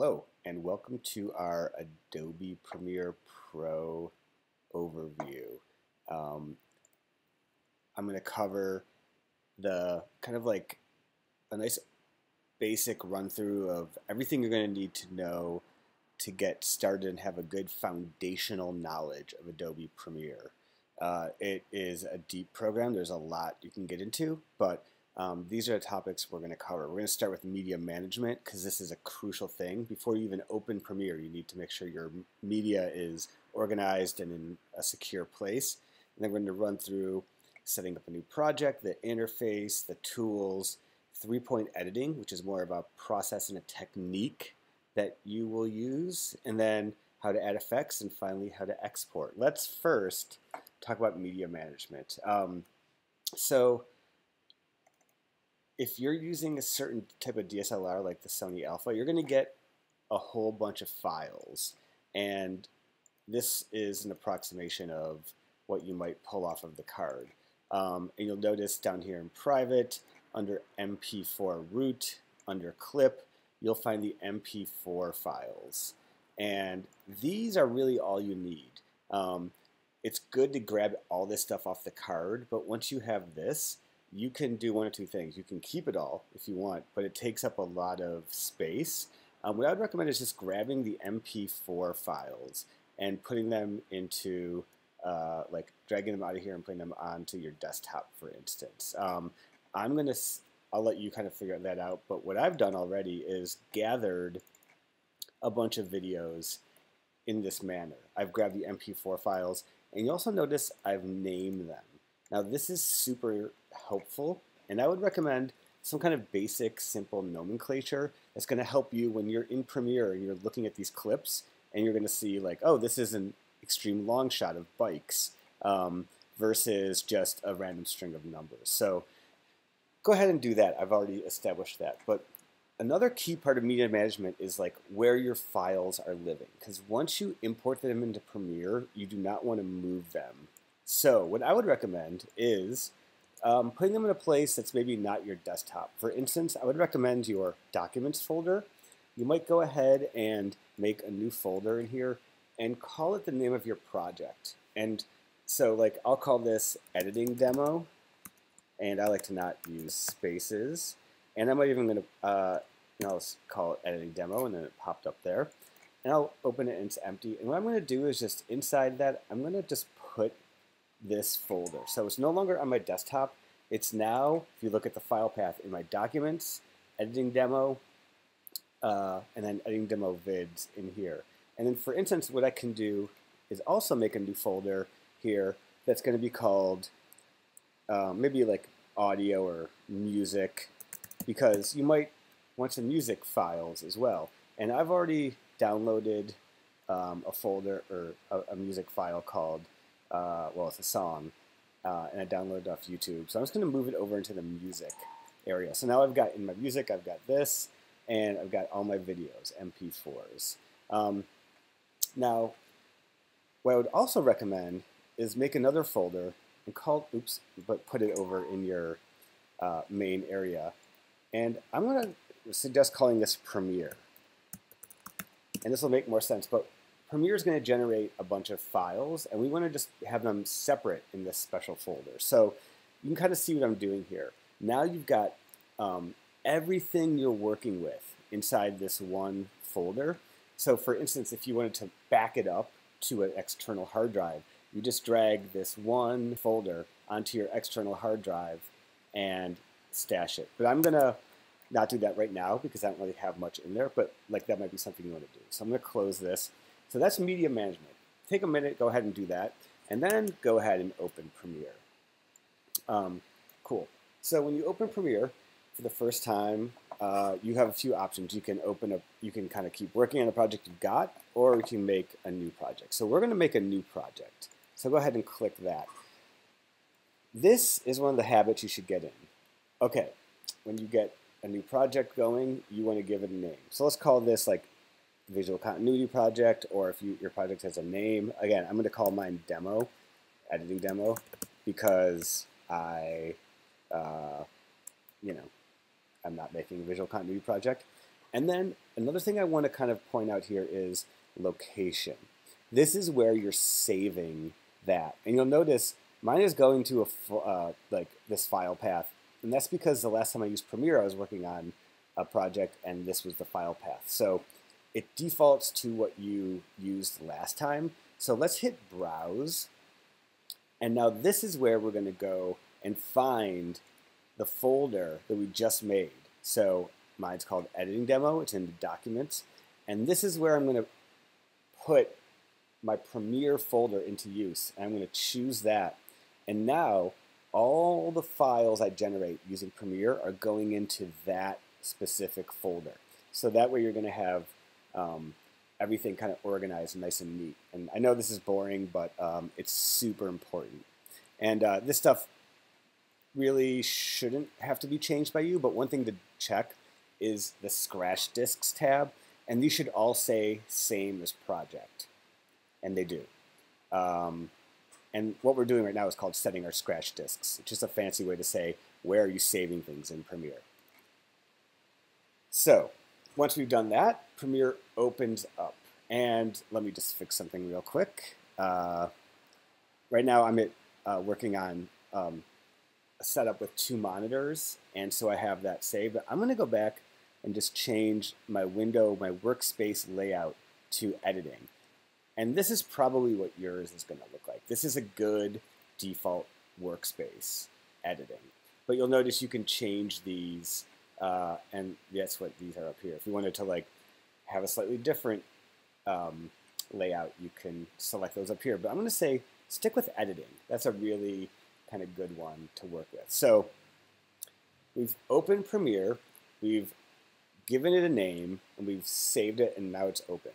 Hello and welcome to our Adobe Premiere Pro overview. Um, I'm going to cover the kind of like a nice basic run through of everything you're going to need to know to get started and have a good foundational knowledge of Adobe Premiere. Uh, it is a deep program. There's a lot you can get into, but um, these are the topics we're going to cover. We're going to start with media management because this is a crucial thing. Before you even open Premiere, you need to make sure your media is organized and in a secure place. And then we're going to run through setting up a new project, the interface, the tools, three-point editing, which is more of a process and a technique that you will use, and then how to add effects, and finally how to export. Let's first talk about media management. Um, so if you're using a certain type of DSLR like the Sony Alpha, you're going to get a whole bunch of files. And this is an approximation of what you might pull off of the card. Um, and you'll notice down here in private, under MP4 root, under clip, you'll find the MP4 files. And these are really all you need. Um, it's good to grab all this stuff off the card, but once you have this, you can do one or two things. You can keep it all if you want, but it takes up a lot of space. Um, what I would recommend is just grabbing the MP4 files and putting them into, uh, like dragging them out of here and putting them onto your desktop, for instance. Um, I'm going to, I'll let you kind of figure that out, but what I've done already is gathered a bunch of videos in this manner. I've grabbed the MP4 files, and you also notice I've named them. Now this is super helpful, and I would recommend some kind of basic, simple nomenclature that's going to help you when you're in Premiere and you're looking at these clips, and you're going to see like, oh, this is an extreme long shot of bikes um, versus just a random string of numbers. So go ahead and do that. I've already established that. But another key part of media management is like where your files are living. Because once you import them into Premiere, you do not want to move them so what I would recommend is um, putting them in a place that's maybe not your desktop. For instance, I would recommend your Documents folder. You might go ahead and make a new folder in here and call it the name of your project. And so like I'll call this Editing Demo, and I like to not use spaces. And I might even gonna uh, you know, call it Editing Demo, and then it popped up there. And I'll open it and it's empty. And what I'm going to do is just inside that, I'm going to just put this folder. So it's no longer on my desktop. It's now, if you look at the file path, in my documents, editing demo, uh, and then editing demo vids in here. And then for instance, what I can do is also make a new folder here that's going to be called um, maybe like audio or music because you might want some music files as well. And I've already downloaded um, a folder or a, a music file called uh, well, it's a song, uh, and I downloaded it off YouTube. So I'm just going to move it over into the music area. So now I've got in my music, I've got this, and I've got all my videos, MP4s. Um, now, what I would also recommend is make another folder and call, oops, but put it over in your uh, main area. And I'm going to suggest calling this Premiere. And this will make more sense, but Premiere is going to generate a bunch of files, and we want to just have them separate in this special folder. So you can kind of see what I'm doing here. Now you've got um, everything you're working with inside this one folder. So for instance, if you wanted to back it up to an external hard drive, you just drag this one folder onto your external hard drive and stash it. But I'm going to not do that right now because I don't really have much in there, but like that might be something you want to do. So I'm going to close this. So that's media management. Take a minute, go ahead and do that, and then go ahead and open Premiere. Um, cool. So when you open Premiere for the first time, uh, you have a few options. You can open up, you can kind of keep working on a project you've got, or you can make a new project. So we're going to make a new project. So go ahead and click that. This is one of the habits you should get in. Okay, when you get a new project going, you want to give it a name. So let's call this like visual continuity project, or if you, your project has a name. Again, I'm going to call mine demo, editing demo, because I, uh, you know, I'm not making a visual continuity project. And then another thing I want to kind of point out here is location. This is where you're saving that. And you'll notice mine is going to a uh, like this file path. And that's because the last time I used Premiere, I was working on a project and this was the file path. So it defaults to what you used last time. So let's hit browse. And now this is where we're going to go and find the folder that we just made. So mine's called editing demo. It's in the documents. And this is where I'm going to put my Premiere folder into use. And I'm going to choose that. And now all the files I generate using Premiere are going into that specific folder. So that way you're going to have um, everything kind of organized nice and neat. And I know this is boring, but um, it's super important. And uh, this stuff really shouldn't have to be changed by you, but one thing to check is the scratch disks tab, and these should all say same as project, and they do. Um, and what we're doing right now is called setting our scratch disks. It's just a fancy way to say where are you saving things in Premiere. So once we've done that, Premiere opens up. And let me just fix something real quick. Uh, right now I'm at, uh, working on um, a setup with two monitors, and so I have that saved. But I'm going to go back and just change my window, my workspace layout to editing. And this is probably what yours is going to look like. This is a good default workspace editing. But you'll notice you can change these, uh, and that's what these are up here. If you wanted to like have a slightly different um, layout, you can select those up here. But I'm going to say stick with editing. That's a really kind of good one to work with. So we've opened Premiere, we've given it a name, and we've saved it, and now it's open.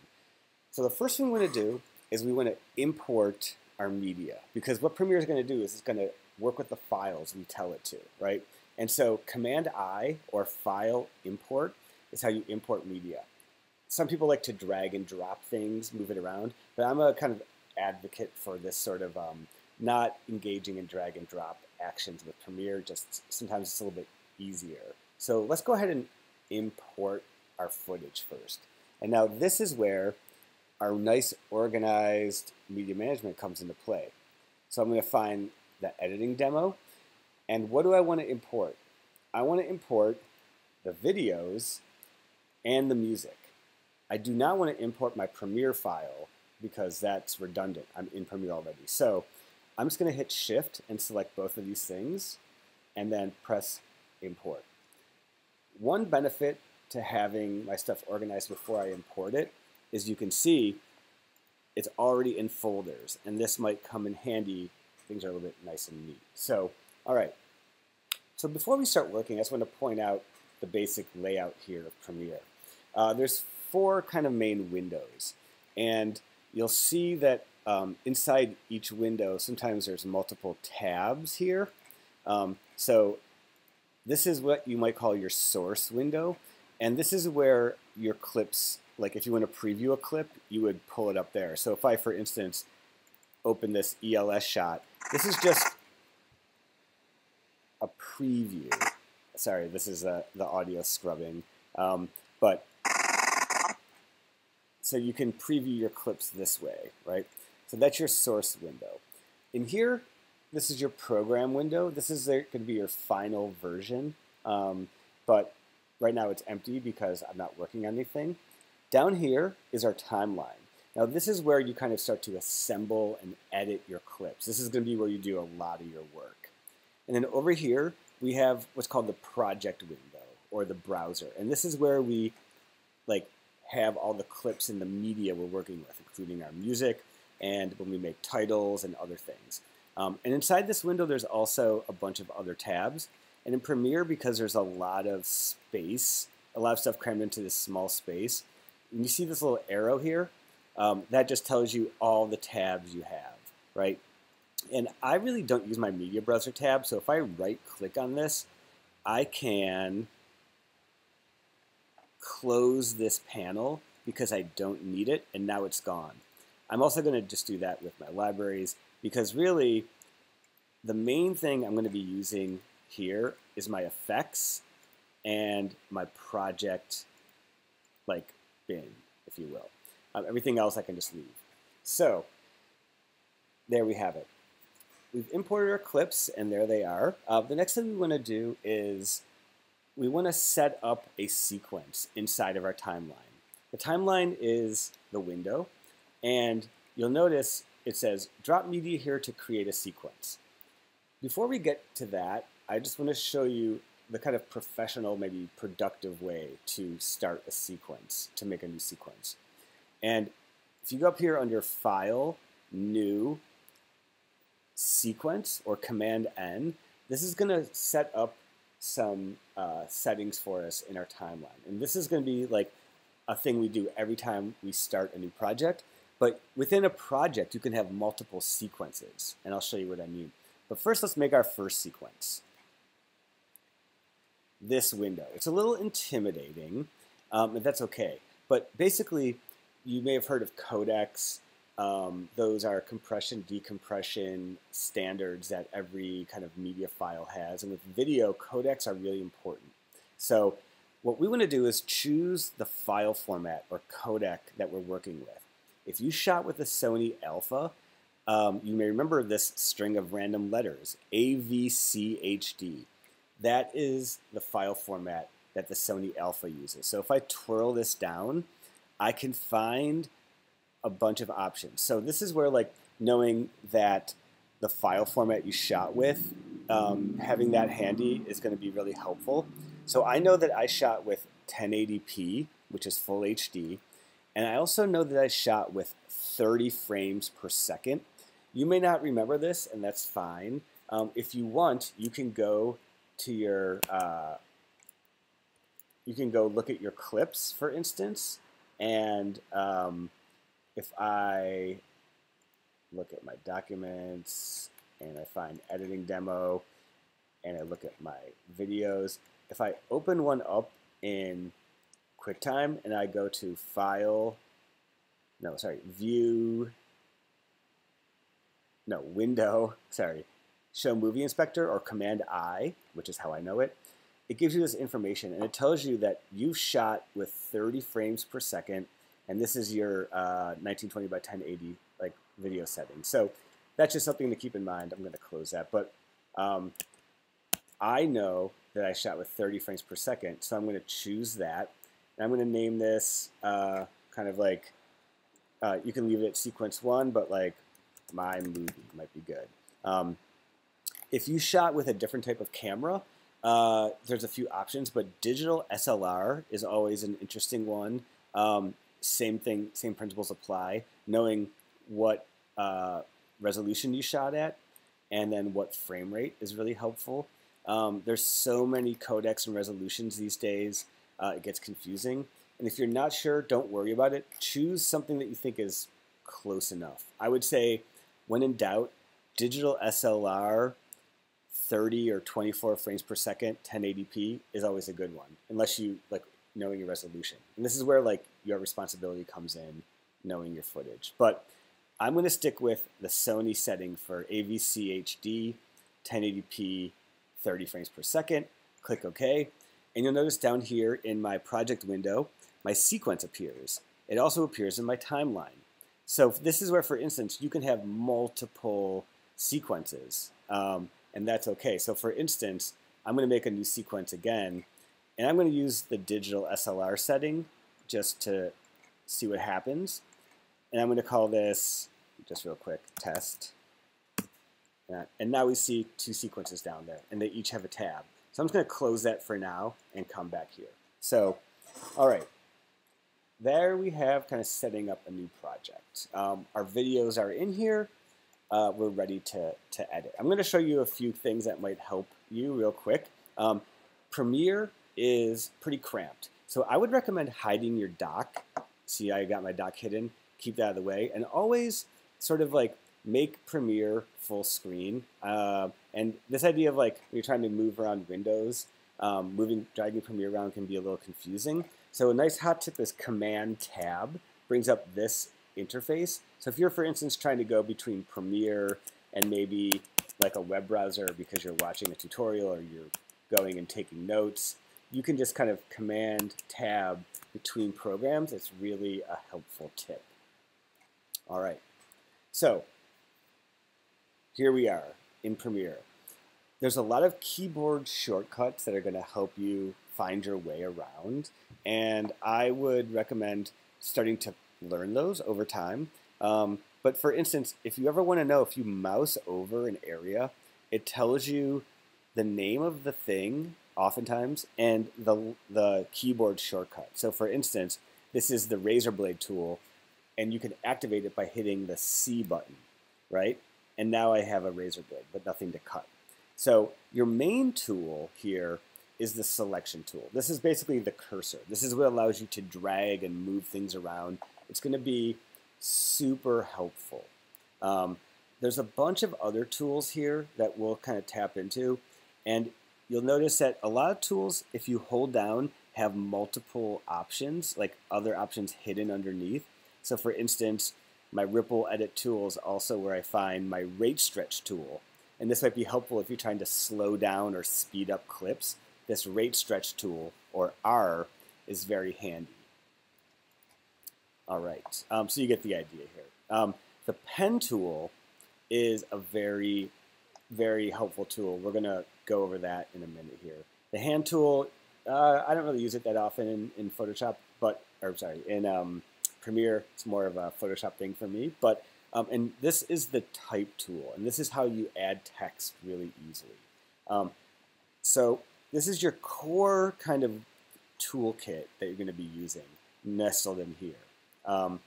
So the first thing we want to do is we want to import our media because what Premiere is going to do is it's going to work with the files we tell it to, right? And so Command I or File Import is how you import media. Some people like to drag and drop things, move it around, but I'm a kind of advocate for this sort of um, not engaging in drag and drop actions with Premiere. Just sometimes it's a little bit easier. So let's go ahead and import our footage first. And now this is where our nice organized media management comes into play. So I'm going to find the editing demo. And what do I want to import? I want to import the videos and the music. I do not want to import my Premiere file because that's redundant. I'm in Premiere already. So I'm just going to hit Shift and select both of these things and then press Import. One benefit to having my stuff organized before I import it is you can see it's already in folders, and this might come in handy. Things are a little bit nice and neat. So, all right. So before we start working, I just want to point out the basic layout here of Premiere. Uh, there's four kind of main windows, and you'll see that um, inside each window, sometimes there's multiple tabs here. Um, so this is what you might call your source window, and this is where your clips like if you want to preview a clip, you would pull it up there. So if I, for instance, open this ELS shot, this is just preview. Sorry, this is uh, the audio scrubbing. Um, but so you can preview your clips this way, right? So that's your source window. In here, this is your program window. This is going to be your final version. Um, but right now it's empty because I'm not working on anything. Down here is our timeline. Now this is where you kind of start to assemble and edit your clips. This is going to be where you do a lot of your work. And then over here, we have what's called the project window or the browser. And this is where we like have all the clips and the media we're working with, including our music and when we make titles and other things. Um, and inside this window, there's also a bunch of other tabs. And in Premiere, because there's a lot of space, a lot of stuff crammed into this small space, you see this little arrow here, um, that just tells you all the tabs you have, right? And I really don't use my media browser tab, so if I right click on this, I can close this panel because I don't need it, and now it's gone. I'm also going to just do that with my libraries because really the main thing I'm going to be using here is my effects and my project like bin, if you will. Um, everything else I can just leave. So there we have it. We've imported our clips, and there they are. Uh, the next thing we want to do is we want to set up a sequence inside of our timeline. The timeline is the window, and you'll notice it says drop media here to create a sequence. Before we get to that, I just want to show you the kind of professional, maybe productive way to start a sequence, to make a new sequence. And if you go up here under File, New, Sequence, or Command N, this is going to set up some uh, settings for us in our timeline. And this is going to be like a thing we do every time we start a new project. But within a project, you can have multiple sequences. And I'll show you what I mean. But first, let's make our first sequence. This window. It's a little intimidating, um, and that's okay. But basically, you may have heard of codecs. Um, those are compression, decompression standards that every kind of media file has. And with video, codecs are really important. So what we want to do is choose the file format or codec that we're working with. If you shot with a Sony Alpha, um, you may remember this string of random letters, AVCHD. That is the file format that the Sony Alpha uses. So if I twirl this down, I can find a bunch of options. So this is where like knowing that the file format you shot with, um, having that handy is going to be really helpful. So I know that I shot with 1080p, which is full HD, and I also know that I shot with 30 frames per second. You may not remember this, and that's fine. Um, if you want, you can go to your, uh, you can go look at your clips, for instance, and um, if I look at my documents and I find editing demo and I look at my videos, if I open one up in QuickTime and I go to File, no, sorry, View, no, Window, sorry, Show Movie Inspector or Command I, which is how I know it, it gives you this information and it tells you that you've shot with 30 frames per second and this is your uh, 1920 by 1080 like video setting. So that's just something to keep in mind. I'm going to close that, but um, I know that I shot with 30 frames per second, so I'm going to choose that. And I'm going to name this uh, kind of like uh, you can leave it at sequence one, but like my movie might be good. Um, if you shot with a different type of camera, uh, there's a few options, but digital SLR is always an interesting one. Um, same thing, same principles apply. Knowing what uh, resolution you shot at and then what frame rate is really helpful. Um, there's so many codecs and resolutions these days, uh, it gets confusing. And if you're not sure, don't worry about it. Choose something that you think is close enough. I would say, when in doubt, digital SLR 30 or 24 frames per second, 1080p is always a good one, unless you like knowing your resolution. And this is where like your responsibility comes in, knowing your footage. But I'm going to stick with the Sony setting for AVC HD, 1080p, 30 frames per second. Click OK. And you'll notice down here in my project window, my sequence appears. It also appears in my timeline. So this is where, for instance, you can have multiple sequences. Um, and that's okay. So for instance, I'm going to make a new sequence again, and I'm going to use the digital SLR setting just to see what happens. And I'm going to call this, just real quick, test. And now we see two sequences down there, and they each have a tab. So I'm just going to close that for now and come back here. So, all right. There we have kind of setting up a new project. Um, our videos are in here uh, we're ready to, to edit. I'm going to show you a few things that might help you real quick. Um, Premiere is pretty cramped. So I would recommend hiding your dock. See, I got my dock hidden. Keep that out of the way. And always sort of like make Premiere full screen. Uh, and this idea of like when you're trying to move around windows, um, moving, dragging Premiere around can be a little confusing. So a nice hot tip is Command Tab brings up this interface. So if you're, for instance, trying to go between Premiere and maybe like a web browser because you're watching a tutorial or you're going and taking notes, you can just kind of command tab between programs. It's really a helpful tip. All right, so here we are in Premiere. There's a lot of keyboard shortcuts that are going to help you find your way around, and I would recommend starting to learn those over time. Um, but for instance, if you ever want to know if you mouse over an area, it tells you the name of the thing oftentimes and the, the keyboard shortcut. So for instance, this is the razor blade tool and you can activate it by hitting the C button, right? And now I have a razor blade, but nothing to cut. So your main tool here is the selection tool. This is basically the cursor. This is what allows you to drag and move things around. It's going to be super helpful. Um, there's a bunch of other tools here that we'll kind of tap into. And you'll notice that a lot of tools, if you hold down, have multiple options, like other options hidden underneath. So for instance, my Ripple Edit tool is also where I find my rate stretch tool. And this might be helpful if you're trying to slow down or speed up clips. This rate stretch tool, or R, is very handy. All right, um, so you get the idea here. Um, the pen tool is a very, very helpful tool. We're going to go over that in a minute here. The hand tool, uh, I don't really use it that often in, in Photoshop, but, or sorry, in um, Premiere, it's more of a Photoshop thing for me. But, um, and this is the type tool, and this is how you add text really easily. Um, so this is your core kind of toolkit that you're going to be using nestled in here. Um,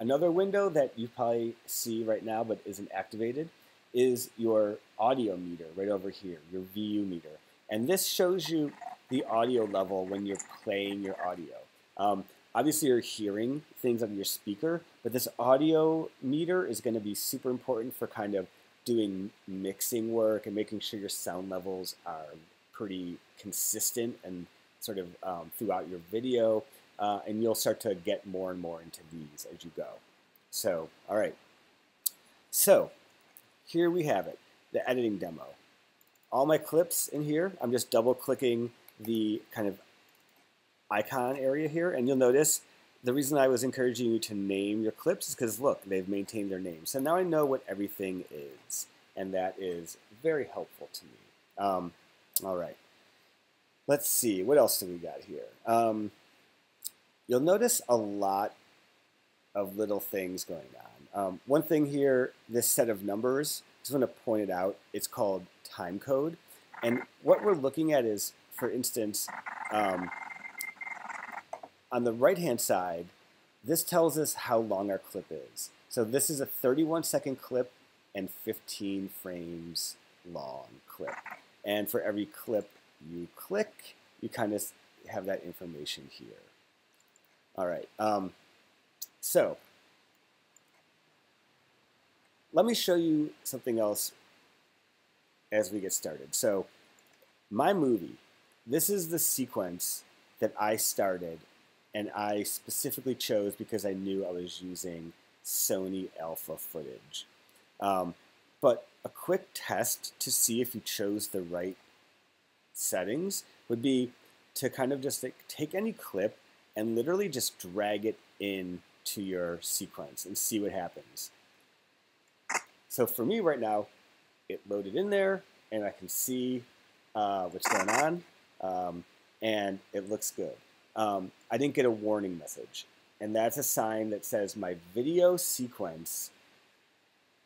another window that you probably see right now but isn't activated is your audio meter right over here, your VU meter. And this shows you the audio level when you're playing your audio. Um, obviously you're hearing things on your speaker, but this audio meter is going to be super important for kind of doing mixing work and making sure your sound levels are pretty consistent and sort of um, throughout your video uh, and you'll start to get more and more into these as you go. So, all right. So, here we have it, the editing demo. All my clips in here, I'm just double clicking the kind of icon area here, and you'll notice the reason I was encouraging you to name your clips is because look, they've maintained their name. So now I know what everything is, and that is very helpful to me. Um, all right. Let's see, what else do we got here? Um, you'll notice a lot of little things going on. Um, one thing here, this set of numbers, just want to point it out, it's called time code. And what we're looking at is, for instance, um, on the right-hand side, this tells us how long our clip is. So this is a 31 second clip and 15 frames long clip. And for every clip you click, you kind of have that information here. All right. Um, so let me show you something else as we get started. So my movie, this is the sequence that I started and I specifically chose because I knew I was using Sony alpha footage. Um, but a quick test to see if you chose the right settings would be to kind of just like take any clip and literally just drag it in to your sequence and see what happens. So for me right now, it loaded in there and I can see uh, what's going on um, and it looks good. Um, I didn't get a warning message and that's a sign that says my video sequence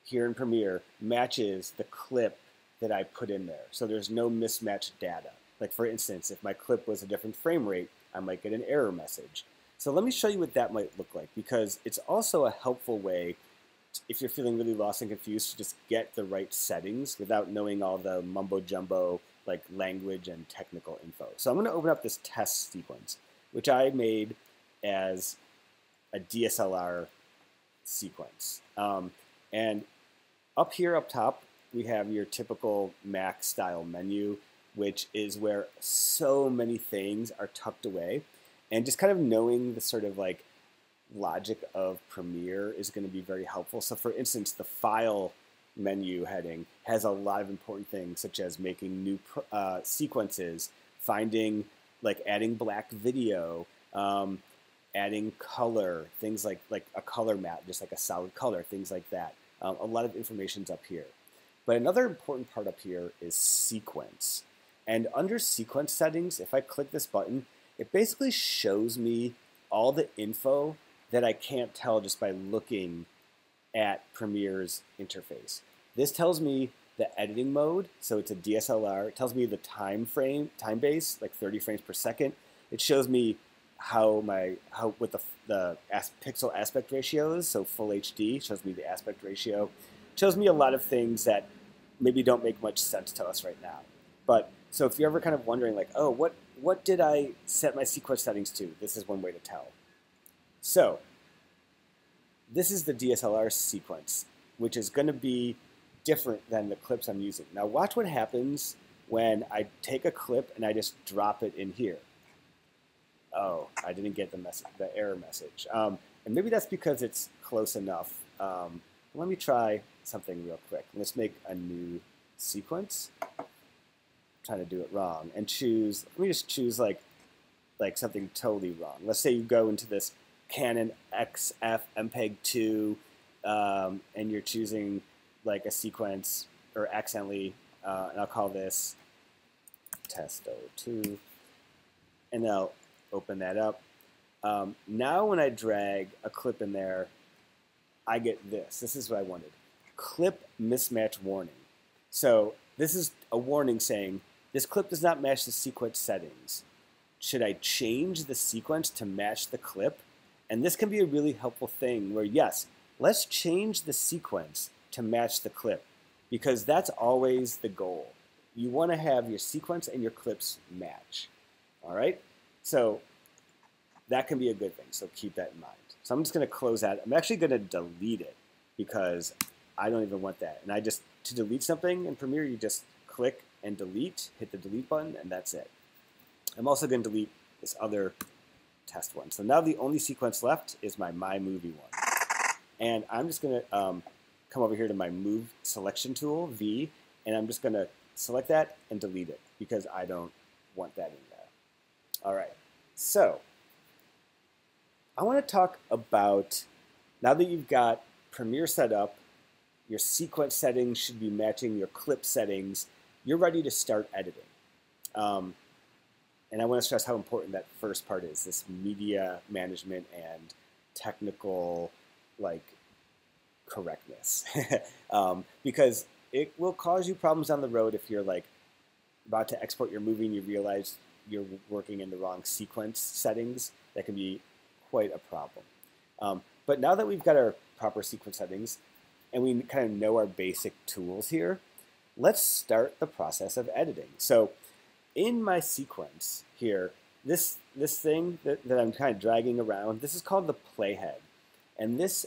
here in Premiere matches the clip that I put in there. So there's no mismatched data. Like for instance, if my clip was a different frame rate, I might get an error message. So let me show you what that might look like because it's also a helpful way if you're feeling really lost and confused to just get the right settings without knowing all the mumbo jumbo like language and technical info. So I'm going to open up this test sequence, which I made as a DSLR sequence. Um, and up here up top, we have your typical Mac style menu which is where so many things are tucked away. And just kind of knowing the sort of like logic of Premiere is going to be very helpful. So, for instance, the file menu heading has a lot of important things, such as making new uh, sequences, finding like adding black video, um, adding color, things like like a color matte, just like a solid color, things like that. Um, a lot of information's up here. But another important part up here is sequence. And under sequence settings, if I click this button, it basically shows me all the info that I can't tell just by looking at Premiere's interface. This tells me the editing mode, so it's a DSLR. It tells me the time frame, time base, like 30 frames per second. It shows me how my how what the the as, pixel aspect ratio is, so full HD shows me the aspect ratio. It shows me a lot of things that maybe don't make much sense to us right now. But so if you're ever kind of wondering like, oh, what what did I set my sequence settings to? This is one way to tell. So this is the DSLR sequence, which is going to be different than the clips I'm using. Now watch what happens when I take a clip and I just drop it in here. Oh, I didn't get the message, the error message. Um, and maybe that's because it's close enough. Um, let me try something real quick. Let's make a new sequence. I'm trying to do it wrong and choose. Let me just choose like like something totally wrong. Let's say you go into this Canon XF MPEG 2 um, and you're choosing like a sequence or accidentally, uh, and I'll call this test 02, and I'll open that up. Um, now when I drag a clip in there, I get this. This is what I wanted. Clip mismatch warning. So this is a warning saying, this clip does not match the sequence settings. Should I change the sequence to match the clip? And this can be a really helpful thing where, yes, let's change the sequence to match the clip because that's always the goal. You want to have your sequence and your clips match. All right? So that can be a good thing. So keep that in mind. So I'm just going to close that. I'm actually going to delete it because I don't even want that. And I just, to delete something in Premiere, you just click and delete, hit the delete button, and that's it. I'm also going to delete this other test one. So now the only sequence left is my My Movie one. And I'm just going to um, come over here to my Move Selection tool, V, and I'm just going to select that and delete it because I don't want that in there. All right, so I want to talk about, now that you've got Premiere set up, your sequence settings should be matching your clip settings, you're ready to start editing. Um, and I want to stress how important that first part is, this media management and technical like correctness. um, because it will cause you problems down the road if you're like about to export your movie and you realize you're working in the wrong sequence settings. That can be quite a problem. Um, but now that we've got our proper sequence settings and we kind of know our basic tools here, let's start the process of editing. So in my sequence here, this, this thing that, that I'm kind of dragging around, this is called the playhead. And this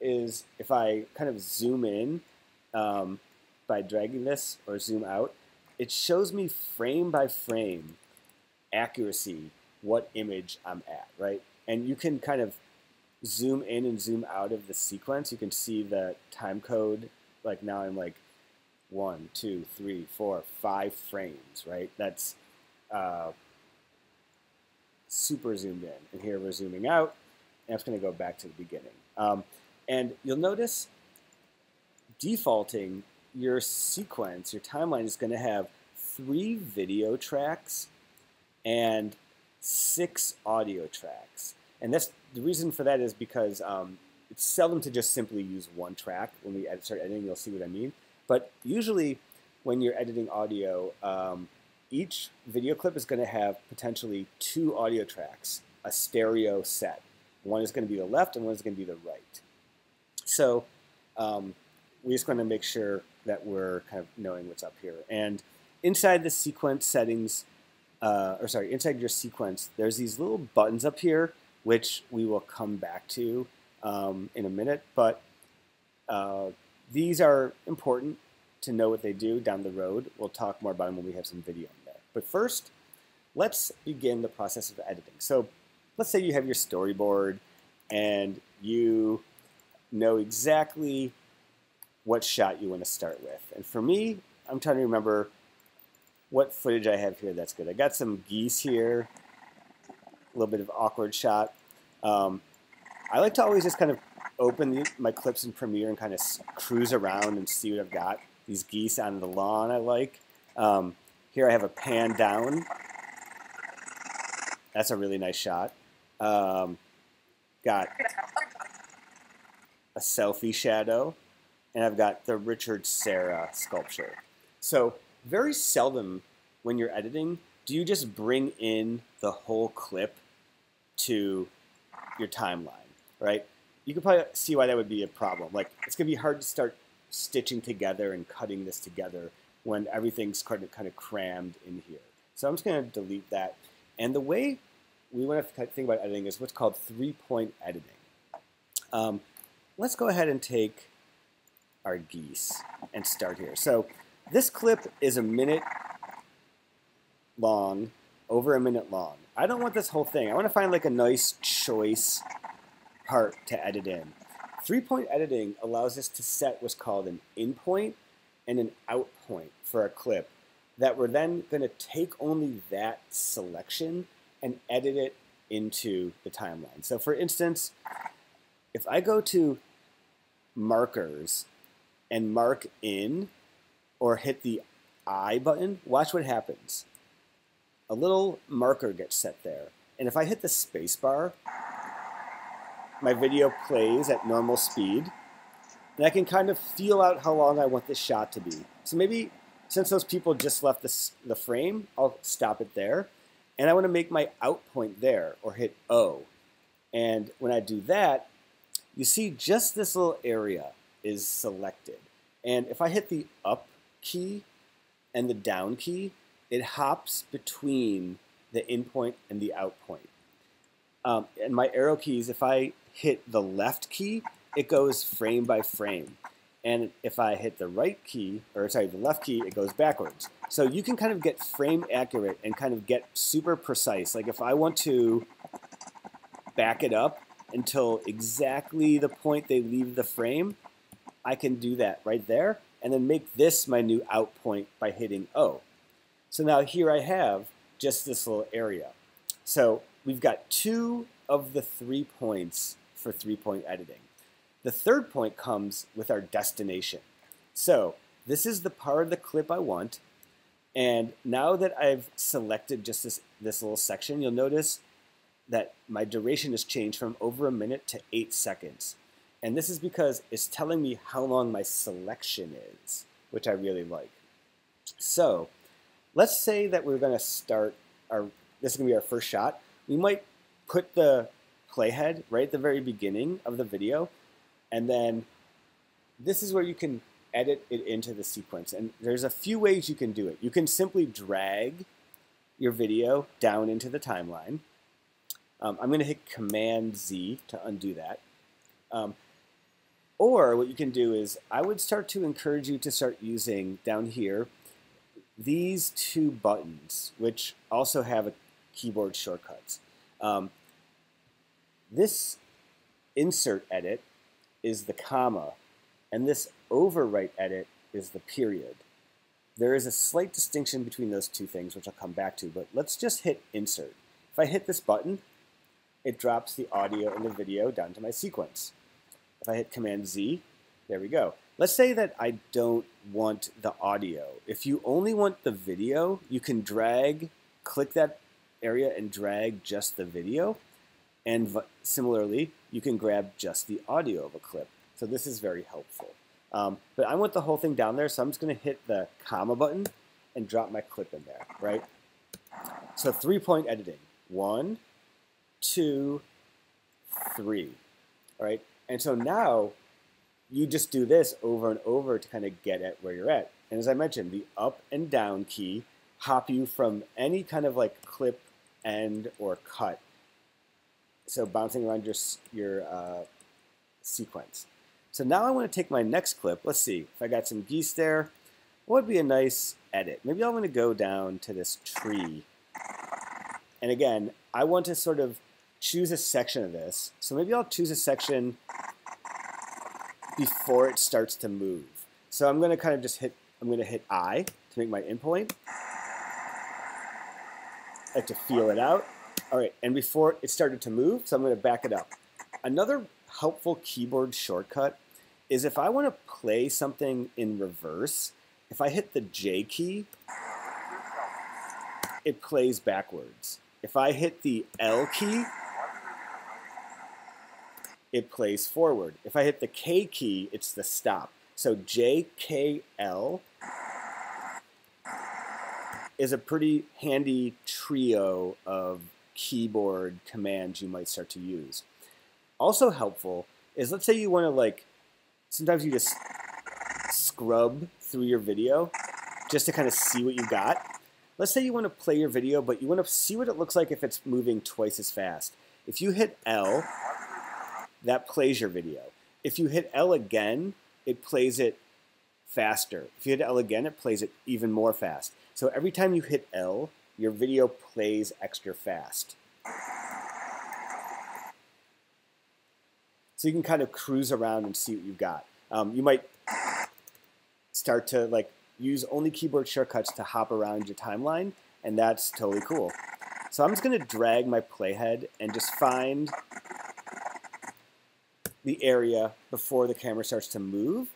is, if I kind of zoom in um, by dragging this or zoom out, it shows me frame by frame accuracy what image I'm at, right? And you can kind of zoom in and zoom out of the sequence. You can see the time code. Like now I'm like one, two, three, four, five frames, right? That's uh, super zoomed in. And here we're zooming out. And it's going to go back to the beginning. Um, and you'll notice defaulting your sequence, your timeline is going to have three video tracks and six audio tracks. And that's the reason for that is because um, it's seldom to just simply use one track. When we start editing, you'll see what I mean. But usually, when you're editing audio, um, each video clip is going to have potentially two audio tracks, a stereo set. One is going to be the left and one is going to be the right. So um, we're just going to make sure that we're kind of knowing what's up here. And inside the sequence settings, uh, or sorry, inside your sequence, there's these little buttons up here, which we will come back to um, in a minute. But uh, these are important to know what they do down the road. We'll talk more about them when we have some video in there. But first, let's begin the process of editing. So let's say you have your storyboard and you know exactly what shot you want to start with. And for me, I'm trying to remember what footage I have here that's good. I got some geese here, a little bit of awkward shot. Um, I like to always just kind of open the, my clips in Premiere and kind of cruise around and see what I've got. These geese on the lawn I like. Um, here I have a pan down. That's a really nice shot. Um, got a selfie shadow, and I've got the Richard Serra sculpture. So very seldom when you're editing do you just bring in the whole clip to your timeline, right? You can probably see why that would be a problem. Like it's gonna be hard to start stitching together and cutting this together when everything's kind of kind of crammed in here. So I'm just gonna delete that. And the way we want to think about editing is what's called three-point editing. Um, let's go ahead and take our geese and start here. So this clip is a minute long, over a minute long. I don't want this whole thing. I want to find like a nice choice part to edit in. Three-point editing allows us to set what's called an in point and an out point for a clip that we're then going to take only that selection and edit it into the timeline. So for instance, if I go to markers and mark in or hit the I button, watch what happens. A little marker gets set there. And if I hit the spacebar, my video plays at normal speed. And I can kind of feel out how long I want this shot to be. So maybe since those people just left this, the frame, I'll stop it there. And I want to make my out point there, or hit O. And when I do that, you see just this little area is selected. And if I hit the up key and the down key, it hops between the in point and the out point. Um, and my arrow keys, if I hit the left key, it goes frame by frame. And if I hit the right key, or sorry, the left key, it goes backwards. So you can kind of get frame accurate and kind of get super precise. Like if I want to back it up until exactly the point they leave the frame, I can do that right there and then make this my new out point by hitting O. So now here I have just this little area. So we've got two of the three points for three-point editing. The third point comes with our destination. So this is the part of the clip I want. And now that I've selected just this, this little section, you'll notice that my duration has changed from over a minute to eight seconds. And this is because it's telling me how long my selection is, which I really like. So let's say that we're going to start our, this is going to be our first shot. We might put the playhead right at the very beginning of the video, and then this is where you can edit it into the sequence. And there's a few ways you can do it. You can simply drag your video down into the timeline. Um, I'm going to hit Command Z to undo that. Um, or what you can do is I would start to encourage you to start using down here these two buttons, which also have a keyboard shortcuts. Um, this insert edit is the comma, and this overwrite edit is the period. There is a slight distinction between those two things, which I'll come back to, but let's just hit insert. If I hit this button, it drops the audio and the video down to my sequence. If I hit Command Z, there we go. Let's say that I don't want the audio. If you only want the video, you can drag, click that area and drag just the video. And similarly, you can grab just the audio of a clip. So this is very helpful. Um, but I want the whole thing down there, so I'm just going to hit the comma button and drop my clip in there, right? So three-point editing. One, two, three. All right. And so now you just do this over and over to kind of get at where you're at. And as I mentioned, the up and down key hop you from any kind of like clip, end, or cut. So bouncing around your, your uh, sequence. So now I want to take my next clip. Let's see if I got some geese there. What would be a nice edit? Maybe I want to go down to this tree. And again, I want to sort of choose a section of this. So maybe I'll choose a section before it starts to move. So I'm going to kind of just hit, I'm going to hit I to make my in point. To feel it out. All right, and before it started to move, so I'm going to back it up. Another helpful keyboard shortcut is if I want to play something in reverse, if I hit the J key, it plays backwards. If I hit the L key, it plays forward. If I hit the K key, it's the stop. So J, K, L is a pretty handy trio of keyboard commands you might start to use. Also helpful is let's say you want to like, sometimes you just scrub through your video just to kind of see what you got. Let's say you want to play your video, but you want to see what it looks like if it's moving twice as fast. If you hit L, that plays your video. If you hit L again, it plays it faster. If you hit L again, it plays it even more fast. So every time you hit L, your video plays extra fast. So you can kind of cruise around and see what you've got. Um, you might start to like use only keyboard shortcuts to hop around your timeline, and that's totally cool. So I'm just going to drag my playhead and just find the area before the camera starts to move.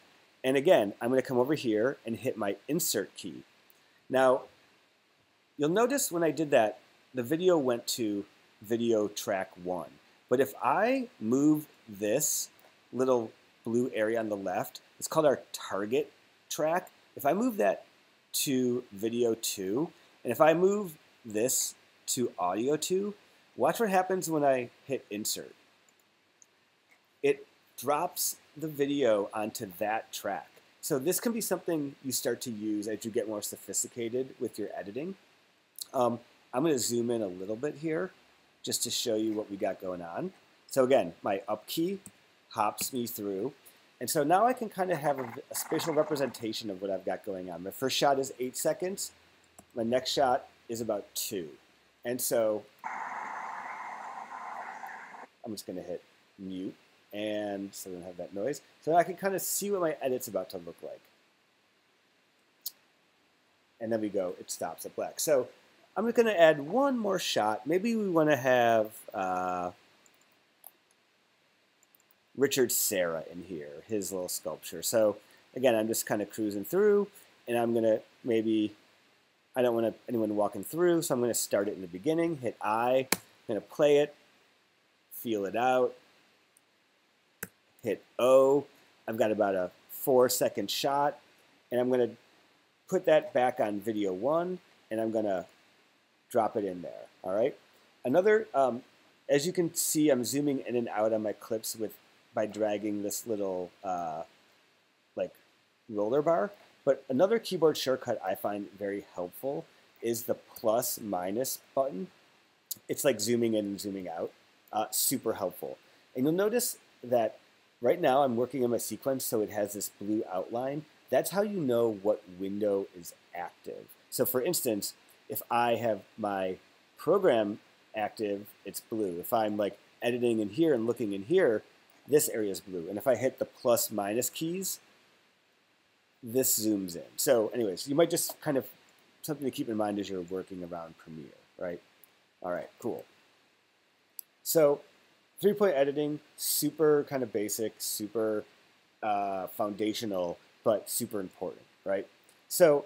And again, I'm going to come over here and hit my insert key. Now, you'll notice when I did that, the video went to video track one. But if I move this little blue area on the left, it's called our target track. If I move that to video two, and if I move this to audio two, watch what happens when I hit insert. Drops the video onto that track. So this can be something you start to use as you get more sophisticated with your editing. Um, I'm going to zoom in a little bit here just to show you what we got going on. So again, my up key hops me through. And so now I can kind of have a, a spatial representation of what I've got going on. My first shot is eight seconds. My next shot is about two. And so I'm just going to hit mute and so I don't have that noise. So I can kind of see what my edit's about to look like. And then we go, it stops at black. So I'm going to add one more shot. Maybe we want to have uh, Richard Serra in here, his little sculpture. So again, I'm just kind of cruising through, and I'm going to maybe, I don't want anyone walking through, so I'm going to start it in the beginning, hit I, I'm going to play it, feel it out, hit O. I've got about a four second shot, and I'm going to put that back on video one, and I'm going to drop it in there, all right? Another, um, as you can see, I'm zooming in and out on my clips with by dragging this little uh, like roller bar. But another keyboard shortcut I find very helpful is the plus minus button. It's like zooming in and zooming out. Uh, super helpful. And you'll notice that right now I'm working on my sequence so it has this blue outline. That's how you know what window is active. So for instance, if I have my program active, it's blue. If I'm like editing in here and looking in here, this area is blue. And if I hit the plus minus keys, this zooms in. So anyways, you might just kind of, something to keep in mind as you're working around Premiere, right? All right, cool. So three-point editing, super kind of basic, super uh, foundational, but super important, right? So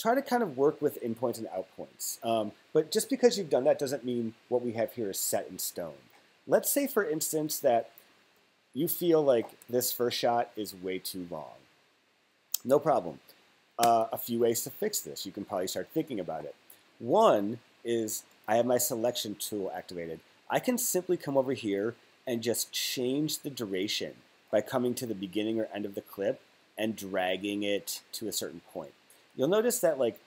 try to kind of work with in points and out points. Um, but just because you've done that doesn't mean what we have here is set in stone. Let's say, for instance, that you feel like this first shot is way too long. No problem. Uh, a few ways to fix this. You can probably start thinking about it. One is I have my selection tool activated. I can simply come over here and just change the duration by coming to the beginning or end of the clip and dragging it to a certain point. You'll notice that like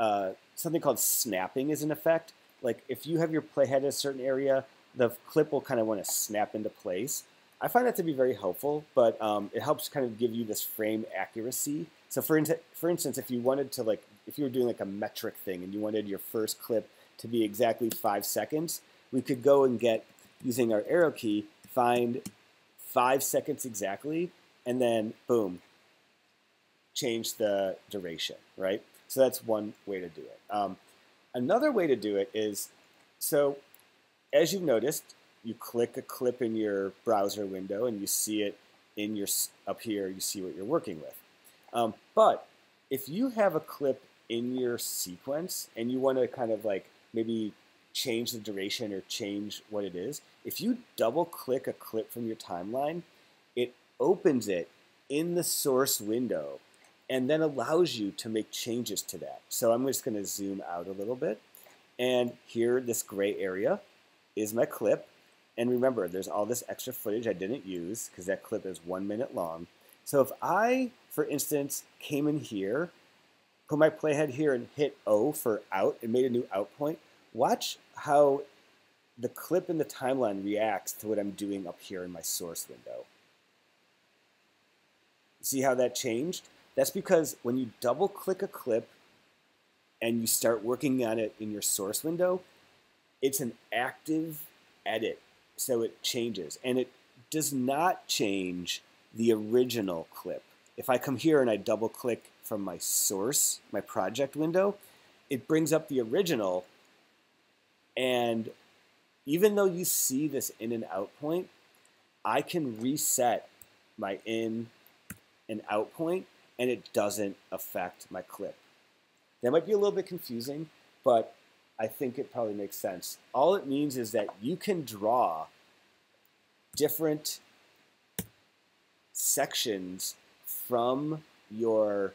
uh, something called snapping is in effect. Like if you have your playhead in a certain area, the clip will kind of want to snap into place. I find that to be very helpful, but um, it helps kind of give you this frame accuracy. So for, in for instance, if you wanted to like, if you were doing like a metric thing and you wanted your first clip to be exactly five seconds, we could go and get, using our arrow key, find five seconds exactly, and then boom, change the duration, right? So that's one way to do it. Um, Another way to do it is, so as you've noticed, you click a clip in your browser window and you see it in your up here. You see what you're working with. Um, but if you have a clip in your sequence and you want to kind of like maybe change the duration or change what it is, if you double click a clip from your timeline, it opens it in the source window and then allows you to make changes to that. So I'm just going to zoom out a little bit. And here, this gray area is my clip. And remember, there's all this extra footage I didn't use because that clip is one minute long. So if I, for instance, came in here, put my playhead here and hit O for out and made a new out point, watch how the clip in the timeline reacts to what I'm doing up here in my source window. See how that changed? That's because when you double click a clip and you start working on it in your source window, it's an active edit. So it changes. And it does not change the original clip. If I come here and I double click from my source, my project window, it brings up the original. And even though you see this in and out point, I can reset my in and out point and it doesn't affect my clip. That might be a little bit confusing, but I think it probably makes sense. All it means is that you can draw different sections from your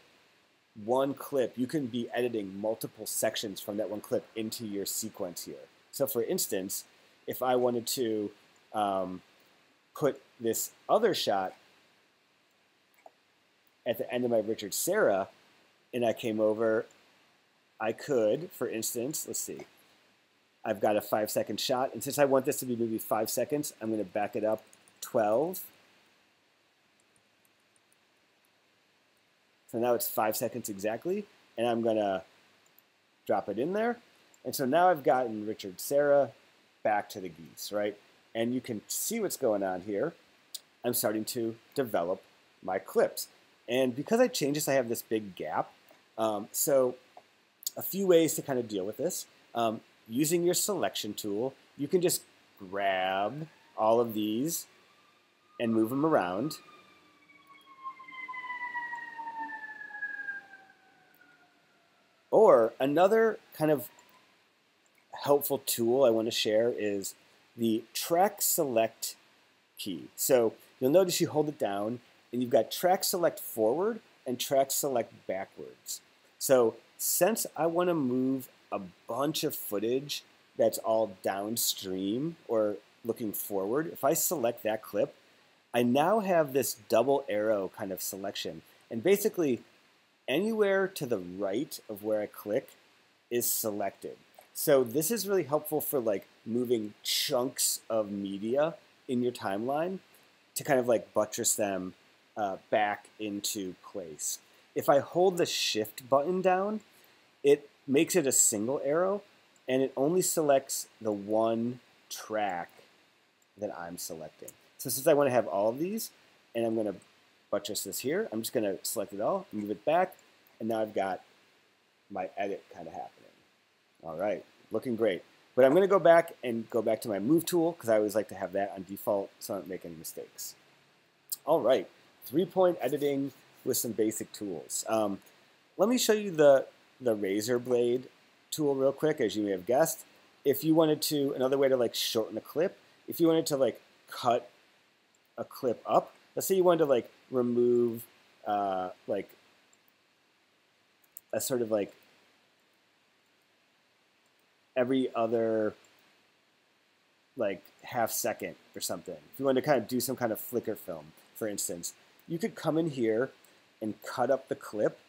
one clip. You can be editing multiple sections from that one clip into your sequence here. So for instance, if I wanted to um, put this other shot at the end of my Richard Serra, and I came over, I could, for instance, let's see, I've got a five second shot, and since I want this to be maybe five seconds, I'm going to back it up 12. So now it's five seconds exactly, and I'm going to drop it in there. And so now I've gotten Richard Serra back to the geese, right? And you can see what's going on here. I'm starting to develop my clips. And because I changed this, I have this big gap. Um, so a few ways to kind of deal with this. Um, using your selection tool, you can just grab all of these and move them around. Or another kind of helpful tool I want to share is the track select key. So you'll notice you hold it down and you've got track select forward and track select backwards. So since I want to move a bunch of footage that's all downstream or looking forward, if I select that clip, I now have this double arrow kind of selection. And basically, anywhere to the right of where I click is selected. So this is really helpful for like moving chunks of media in your timeline to kind of like buttress them uh, back into place. If I hold the shift button down, it makes it a single arrow and it only selects the one track that I'm selecting. So since I want to have all of these, and I'm going to buttress this here, I'm just going to select it all, move it back, and now I've got my edit kind of happening. All right, looking great. But I'm going to go back and go back to my move tool because I always like to have that on default so I don't make any mistakes. All right, three-point editing with some basic tools. Um, let me show you the, the razor blade tool real quick, as you may have guessed. If you wanted to, another way to like shorten a clip, if you wanted to like cut a clip up, let's say you wanted to like remove uh, like a sort of like every other like half second or something. If you want to kind of do some kind of flicker film, for instance, you could come in here and cut up the clip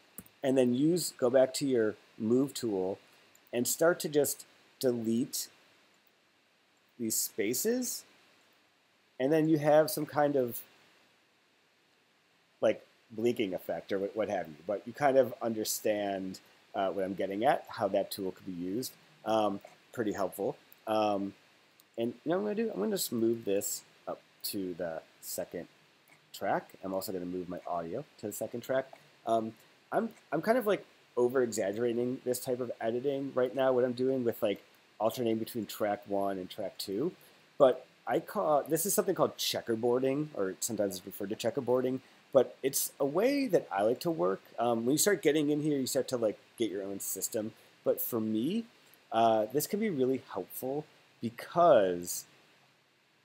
and then use, go back to your move tool and start to just delete these spaces. And then you have some kind of like blinking effect or what have you. But you kind of understand uh, what I'm getting at, how that tool could be used. Um, pretty helpful. Um, and you know what I'm going to do? I'm going to just move this up to the second track. I'm also going to move my audio to the second track. Um, I'm, I'm kind of like over exaggerating this type of editing right now, what I'm doing with like alternating between track one and track two. But I call this is something called checkerboarding, or sometimes it's referred to checkerboarding. But it's a way that I like to work. Um, when you start getting in here, you start to like get your own system. But for me, uh, this can be really helpful because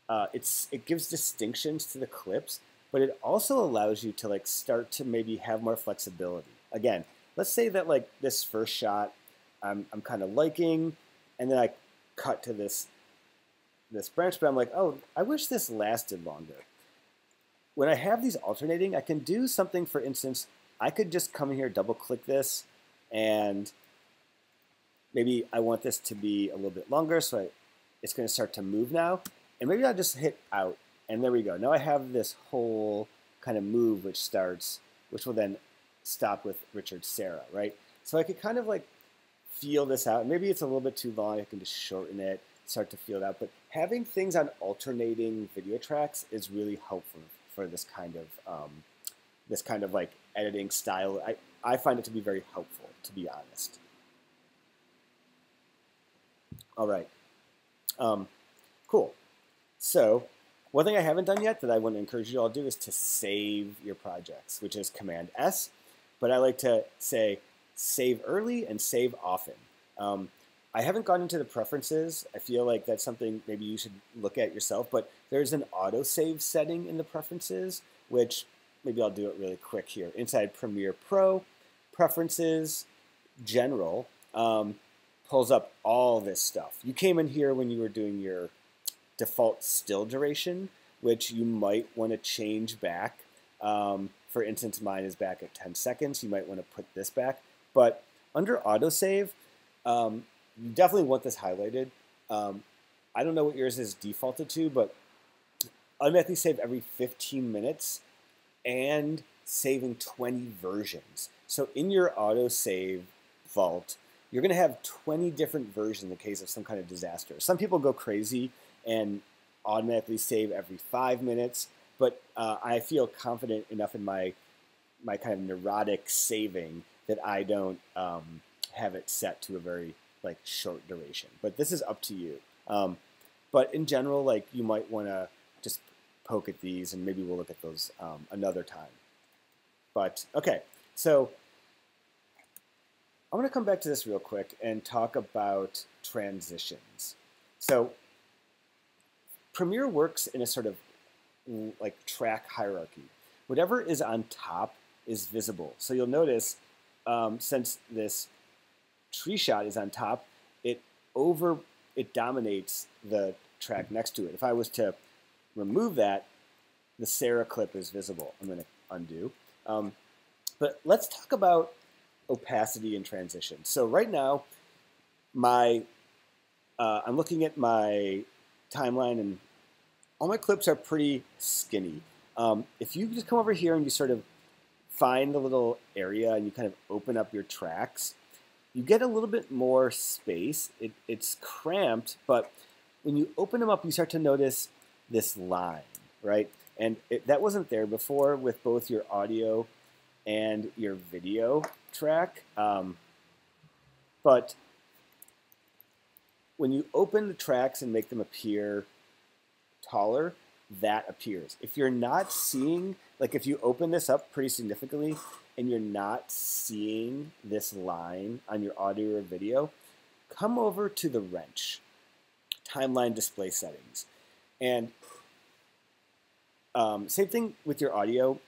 uh, it's it gives distinctions to the clips, but it also allows you to like start to maybe have more flexibility. Again, let's say that like this first shot, I'm I'm kind of liking, and then I cut to this this branch, but I'm like, oh, I wish this lasted longer. When I have these alternating, I can do something, for instance, I could just come here, double click this, and maybe I want this to be a little bit longer, so I, it's going to start to move now. And maybe I'll just hit out, and there we go. Now I have this whole kind of move which starts, which will then stop with Richard Serra, right? So I could kind of like feel this out. Maybe it's a little bit too long. I can just shorten it, start to feel it out. But having things on alternating video tracks is really helpful for this kind of um, this kind of like editing style. I, I find it to be very helpful, to be honest. All right. Um, cool. So one thing I haven't done yet that I want to encourage you all to do is to save your projects, which is Command S. But I like to say save early and save often. Um, I haven't gone into the preferences. I feel like that's something maybe you should look at yourself. But there's an autosave setting in the preferences, which maybe I'll do it really quick here. Inside Premiere Pro, Preferences, General, um, pulls up all this stuff. You came in here when you were doing your default still duration, which you might want to change back. Um, for instance, mine is back at 10 seconds. You might want to put this back. But under autosave, um, you definitely want this highlighted. Um, I don't know what yours is defaulted to, but automatically save every 15 minutes and saving 20 versions. So in your autosave vault, you're going to have 20 different versions in the case of some kind of disaster. Some people go crazy and automatically save every five minutes, but uh, I feel confident enough in my my kind of neurotic saving that I don't um, have it set to a very like short duration. But this is up to you. Um, but in general, like you might want to just poke at these, and maybe we'll look at those um, another time. But okay, so I want to come back to this real quick and talk about transitions. So Premiere works in a sort of like track hierarchy. Whatever is on top is visible. So you'll notice um, since this tree shot is on top, it over it dominates the track next to it. If I was to remove that, the Serra clip is visible. I'm going to undo. Um, but let's talk about opacity and transition. So right now, my uh, I'm looking at my timeline and all my clips are pretty skinny. Um, if you just come over here and you sort of find the little area and you kind of open up your tracks, you get a little bit more space. It, it's cramped, but when you open them up, you start to notice this line, right? And it, that wasn't there before with both your audio and your video track. Um, but when you open the tracks and make them appear taller, that appears. If you're not seeing, like if you open this up pretty significantly and you're not seeing this line on your audio or video, come over to the wrench, timeline display settings. And um, same thing with your audio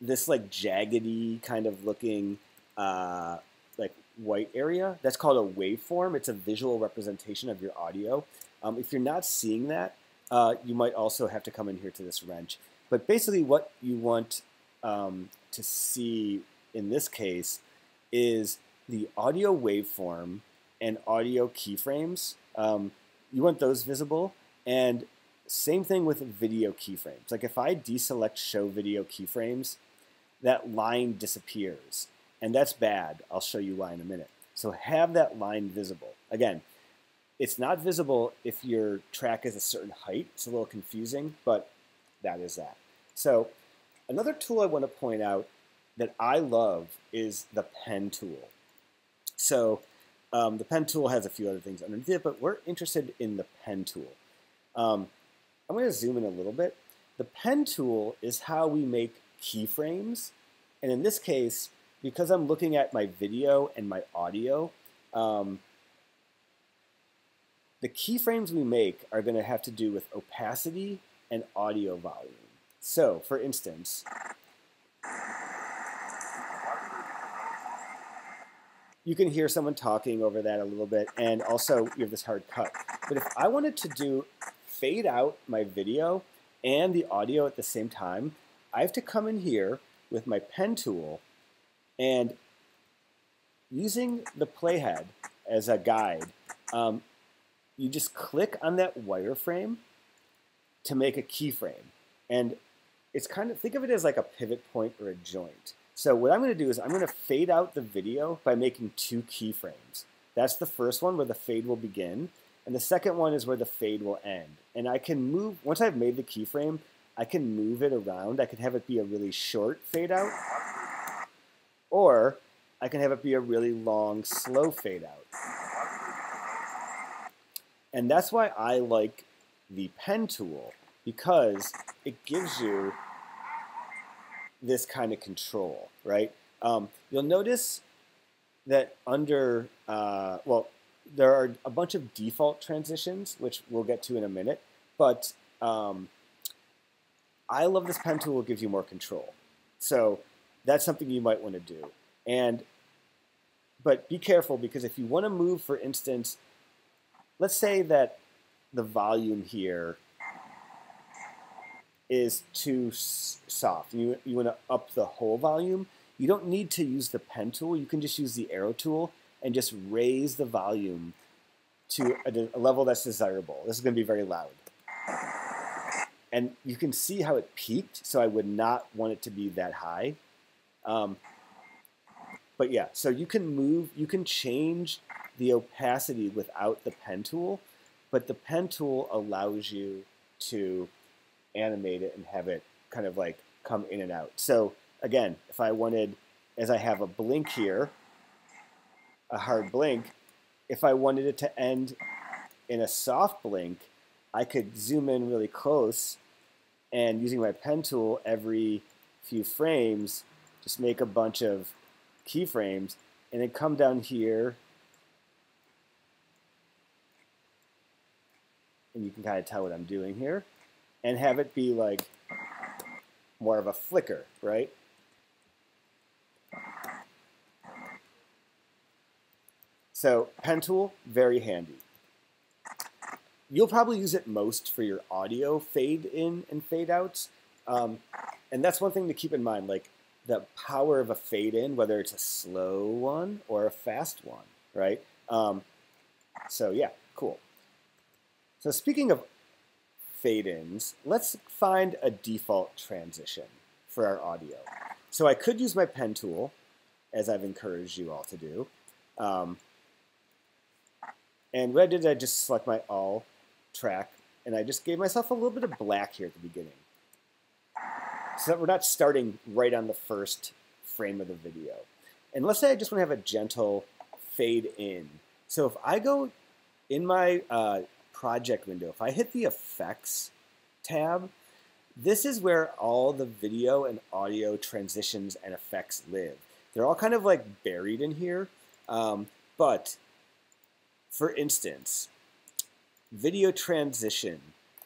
this like jaggedy kind of looking uh, like white area. That's called a waveform. It's a visual representation of your audio. Um, if you're not seeing that, uh, you might also have to come in here to this wrench. But basically what you want um, to see in this case is the audio waveform and audio keyframes. Um, you want those visible. And same thing with video keyframes. Like if I deselect show video keyframes, that line disappears. And that's bad. I'll show you why in a minute. So have that line visible. Again, it's not visible if your track is a certain height. It's a little confusing, but that is that. So another tool I want to point out that I love is the pen tool. So um, the pen tool has a few other things underneath it, but we're interested in the pen tool. Um, I'm going to zoom in a little bit. The pen tool is how we make keyframes. And in this case, because I'm looking at my video and my audio, um, the keyframes we make are going to have to do with opacity and audio volume. So, for instance, you can hear someone talking over that a little bit, and also you have this hard cut. But if I wanted to do fade out my video and the audio at the same time, I have to come in here with my pen tool and using the playhead as a guide, um, you just click on that wireframe to make a keyframe. And it's kind of, think of it as like a pivot point or a joint. So what I'm going to do is I'm going to fade out the video by making two keyframes. That's the first one where the fade will begin. And the second one is where the fade will end. And I can move, once I've made the keyframe, I can move it around. I can have it be a really short fade out. Or I can have it be a really long, slow fade out. And that's why I like the pen tool because it gives you this kind of control, right? Um, you'll notice that under, uh, well, there are a bunch of default transitions, which we'll get to in a minute, but um, I love this pen tool, it gives you more control. So that's something you might want to do. And, but be careful because if you want to move, for instance, let's say that the volume here is too soft. You, you want to up the whole volume. You don't need to use the pen tool. You can just use the arrow tool and just raise the volume to a, a level that's desirable. This is going to be very loud. And you can see how it peaked, so I would not want it to be that high. Um, but yeah, so you can move, you can change the opacity without the pen tool, but the pen tool allows you to animate it and have it kind of like come in and out. So again, if I wanted, as I have a blink here, a hard blink, if I wanted it to end in a soft blink, I could zoom in really close and using my pen tool every few frames, just make a bunch of keyframes and then come down here and you can kind of tell what I'm doing here and have it be like more of a flicker, right? So pen tool, very handy. You'll probably use it most for your audio fade in and fade outs. Um, and that's one thing to keep in mind, like the power of a fade in, whether it's a slow one or a fast one, right? Um, so yeah, cool. So speaking of fade-ins, let's find a default transition for our audio. So I could use my pen tool, as I've encouraged you all to do. Um, and what I did, is I just select my all track, and I just gave myself a little bit of black here at the beginning. So we're not starting right on the first frame of the video. And let's say I just want to have a gentle fade in. So if I go in my uh, project window, if I hit the effects tab, this is where all the video and audio transitions and effects live. They're all kind of like buried in here. Um, but for instance, video transition.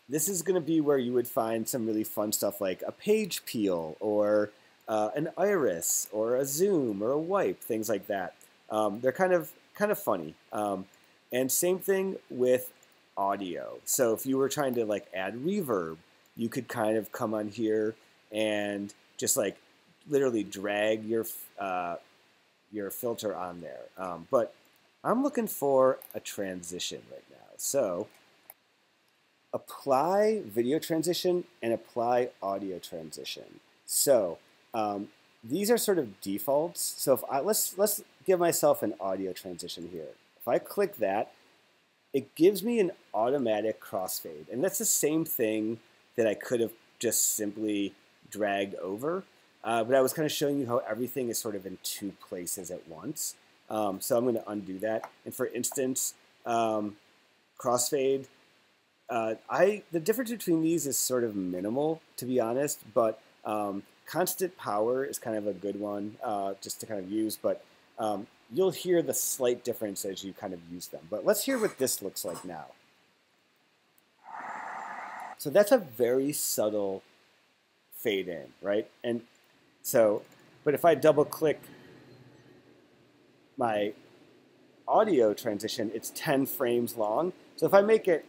This is going to be where you would find some really fun stuff like a page peel or uh, an iris or a zoom or a wipe, things like that. Um, they're kind of kind of funny. Um, and same thing with audio. So if you were trying to like add reverb, you could kind of come on here and just like literally drag your uh, your filter on there. Um, but I'm looking for a transition right now. So apply video transition and apply audio transition. So um, these are sort of defaults. So if I let's let's give myself an audio transition here. If I click that, it gives me an automatic crossfade. And that's the same thing that I could have just simply dragged over. Uh, but I was kind of showing you how everything is sort of in two places at once. Um, so I'm going to undo that. And for instance, um, crossfade, uh, I the difference between these is sort of minimal, to be honest, but um, constant power is kind of a good one uh, just to kind of use, but um, you'll hear the slight difference as you kind of use them. But let's hear what this looks like now. So that's a very subtle fade in, right? And so, but if I double click my audio transition, it's 10 frames long. So if I make it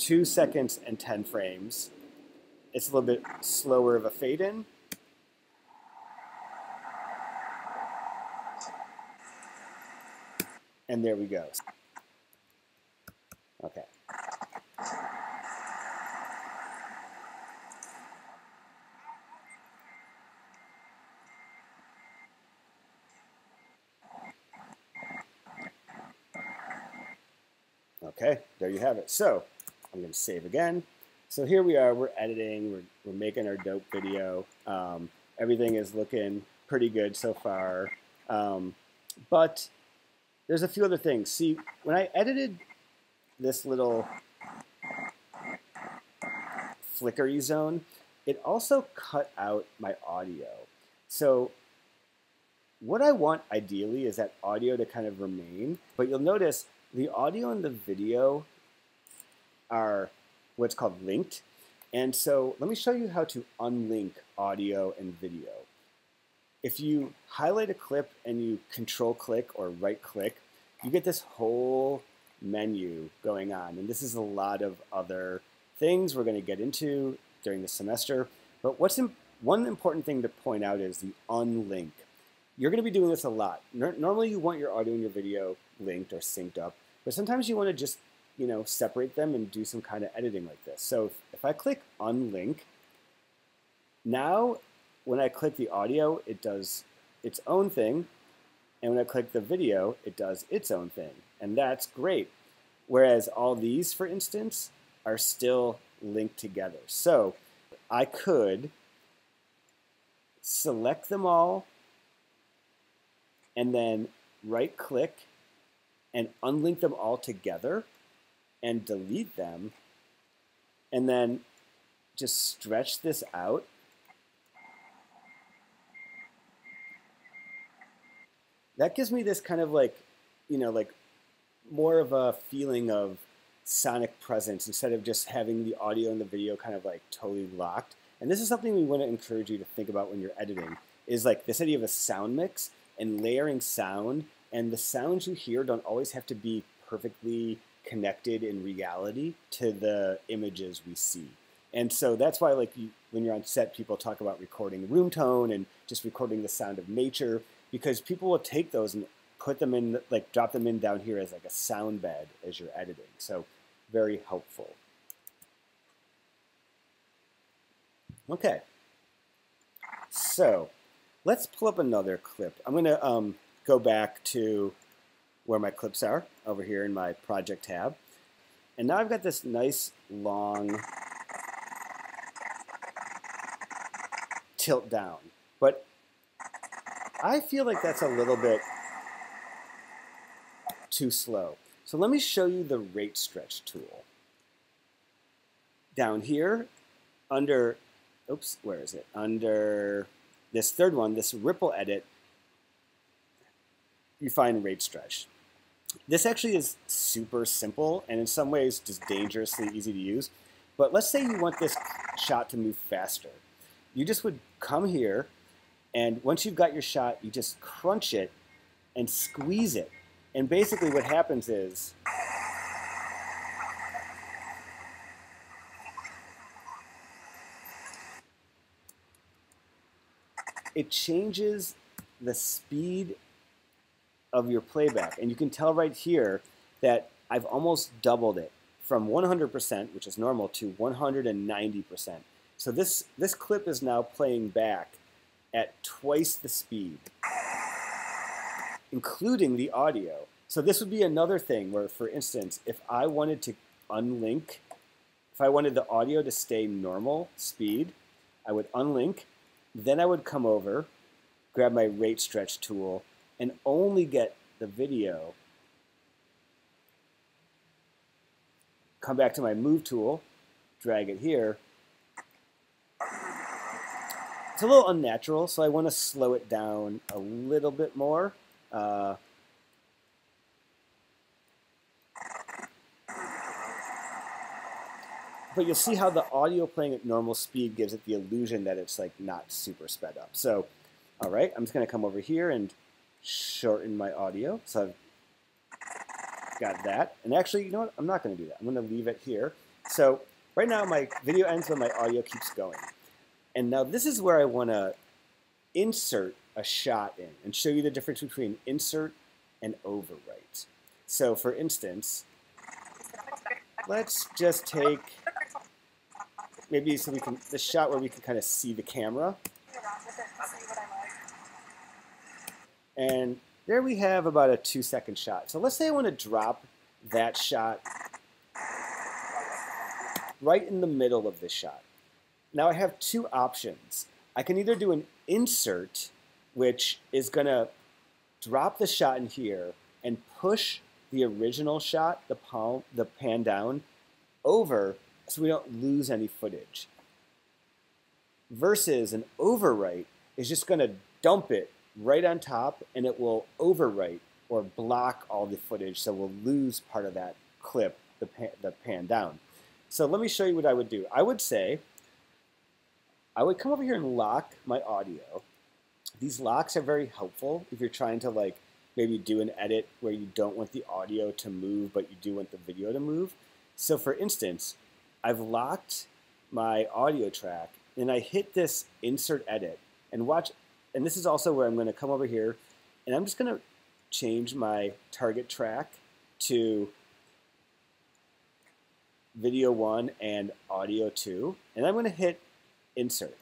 two seconds and 10 frames, it's a little bit slower of a fade in. And there we go. Okay. Okay, there you have it. So I'm going to save again. So here we are, we're editing, we're, we're making our dope video. Um, everything is looking pretty good so far. Um, but there's a few other things. See, when I edited this little flickery zone, it also cut out my audio. So what I want ideally is that audio to kind of remain, but you'll notice the audio and the video are what's called linked. And so let me show you how to unlink audio and video. If you highlight a clip and you control click or right click, you get this whole menu going on. And this is a lot of other things we're going to get into during the semester. But what's one important thing to point out is the unlink you're going to be doing this a lot. Normally, you want your audio and your video linked or synced up, but sometimes you want to just, you know, separate them and do some kind of editing like this. So if, I click unlink, now when I click the audio, it does its own thing, and when I click the video, it does its own thing, and that's great. Whereas all these, for instance, are still linked together. So I could select them all and then right click and unlink them all together and delete them and then just stretch this out that gives me this kind of like you know like more of a feeling of sonic presence instead of just having the audio and the video kind of like totally locked and this is something we want to encourage you to think about when you're editing is like this idea of a sound mix and layering sound. And the sounds you hear don't always have to be perfectly connected in reality to the images we see. And so that's why, like, you, when you're on set, people talk about recording room tone and just recording the sound of nature because people will take those and put them in, like, drop them in down here as like a sound bed as you're editing. So very helpful. Okay. So Let's pull up another clip. I'm going to um, go back to where my clips are over here in my project tab. And now I've got this nice long tilt down. But I feel like that's a little bit too slow. So let me show you the rate stretch tool. Down here, under, oops, where is it? Under this third one, this ripple edit, you find rate stretch. This actually is super simple and in some ways just dangerously easy to use. But let's say you want this shot to move faster. You just would come here and once you've got your shot, you just crunch it and squeeze it. And basically what happens is it changes the speed of your playback. And you can tell right here that I've almost doubled it from 100%, which is normal, to 190%. So this, this clip is now playing back at twice the speed, including the audio. So this would be another thing where, for instance, if I wanted to unlink, if I wanted the audio to stay normal speed, I would unlink then I would come over, grab my rate stretch tool, and only get the video, come back to my move tool, drag it here. It's a little unnatural, so I want to slow it down a little bit more. Uh, but you'll see how the audio playing at normal speed gives it the illusion that it's like not super sped up. So, all right, I'm just going to come over here and shorten my audio. So I've got that. And actually, you know what? I'm not going to do that. I'm going to leave it here. So right now my video ends when my audio keeps going. And now this is where I want to insert a shot in and show you the difference between insert and overwrite. So for instance, let's just take maybe so we can the shot where we can kind of see the camera. And there we have about a two second shot. So let's say I want to drop that shot right in the middle of this shot. Now I have two options. I can either do an insert, which is going to drop the shot in here and push the original shot, the palm, the pan down, over so we don't lose any footage. Versus an overwrite is just going to dump it right on top and it will overwrite or block all the footage so we'll lose part of that clip, the pan, the pan down. So let me show you what I would do. I would say, I would come over here and lock my audio. These locks are very helpful if you're trying to like maybe do an edit where you don't want the audio to move but you do want the video to move. So for instance, I've locked my audio track and I hit this insert edit and watch, and this is also where I'm going to come over here and I'm just going to change my target track to video one and audio two, and I'm going to hit insert.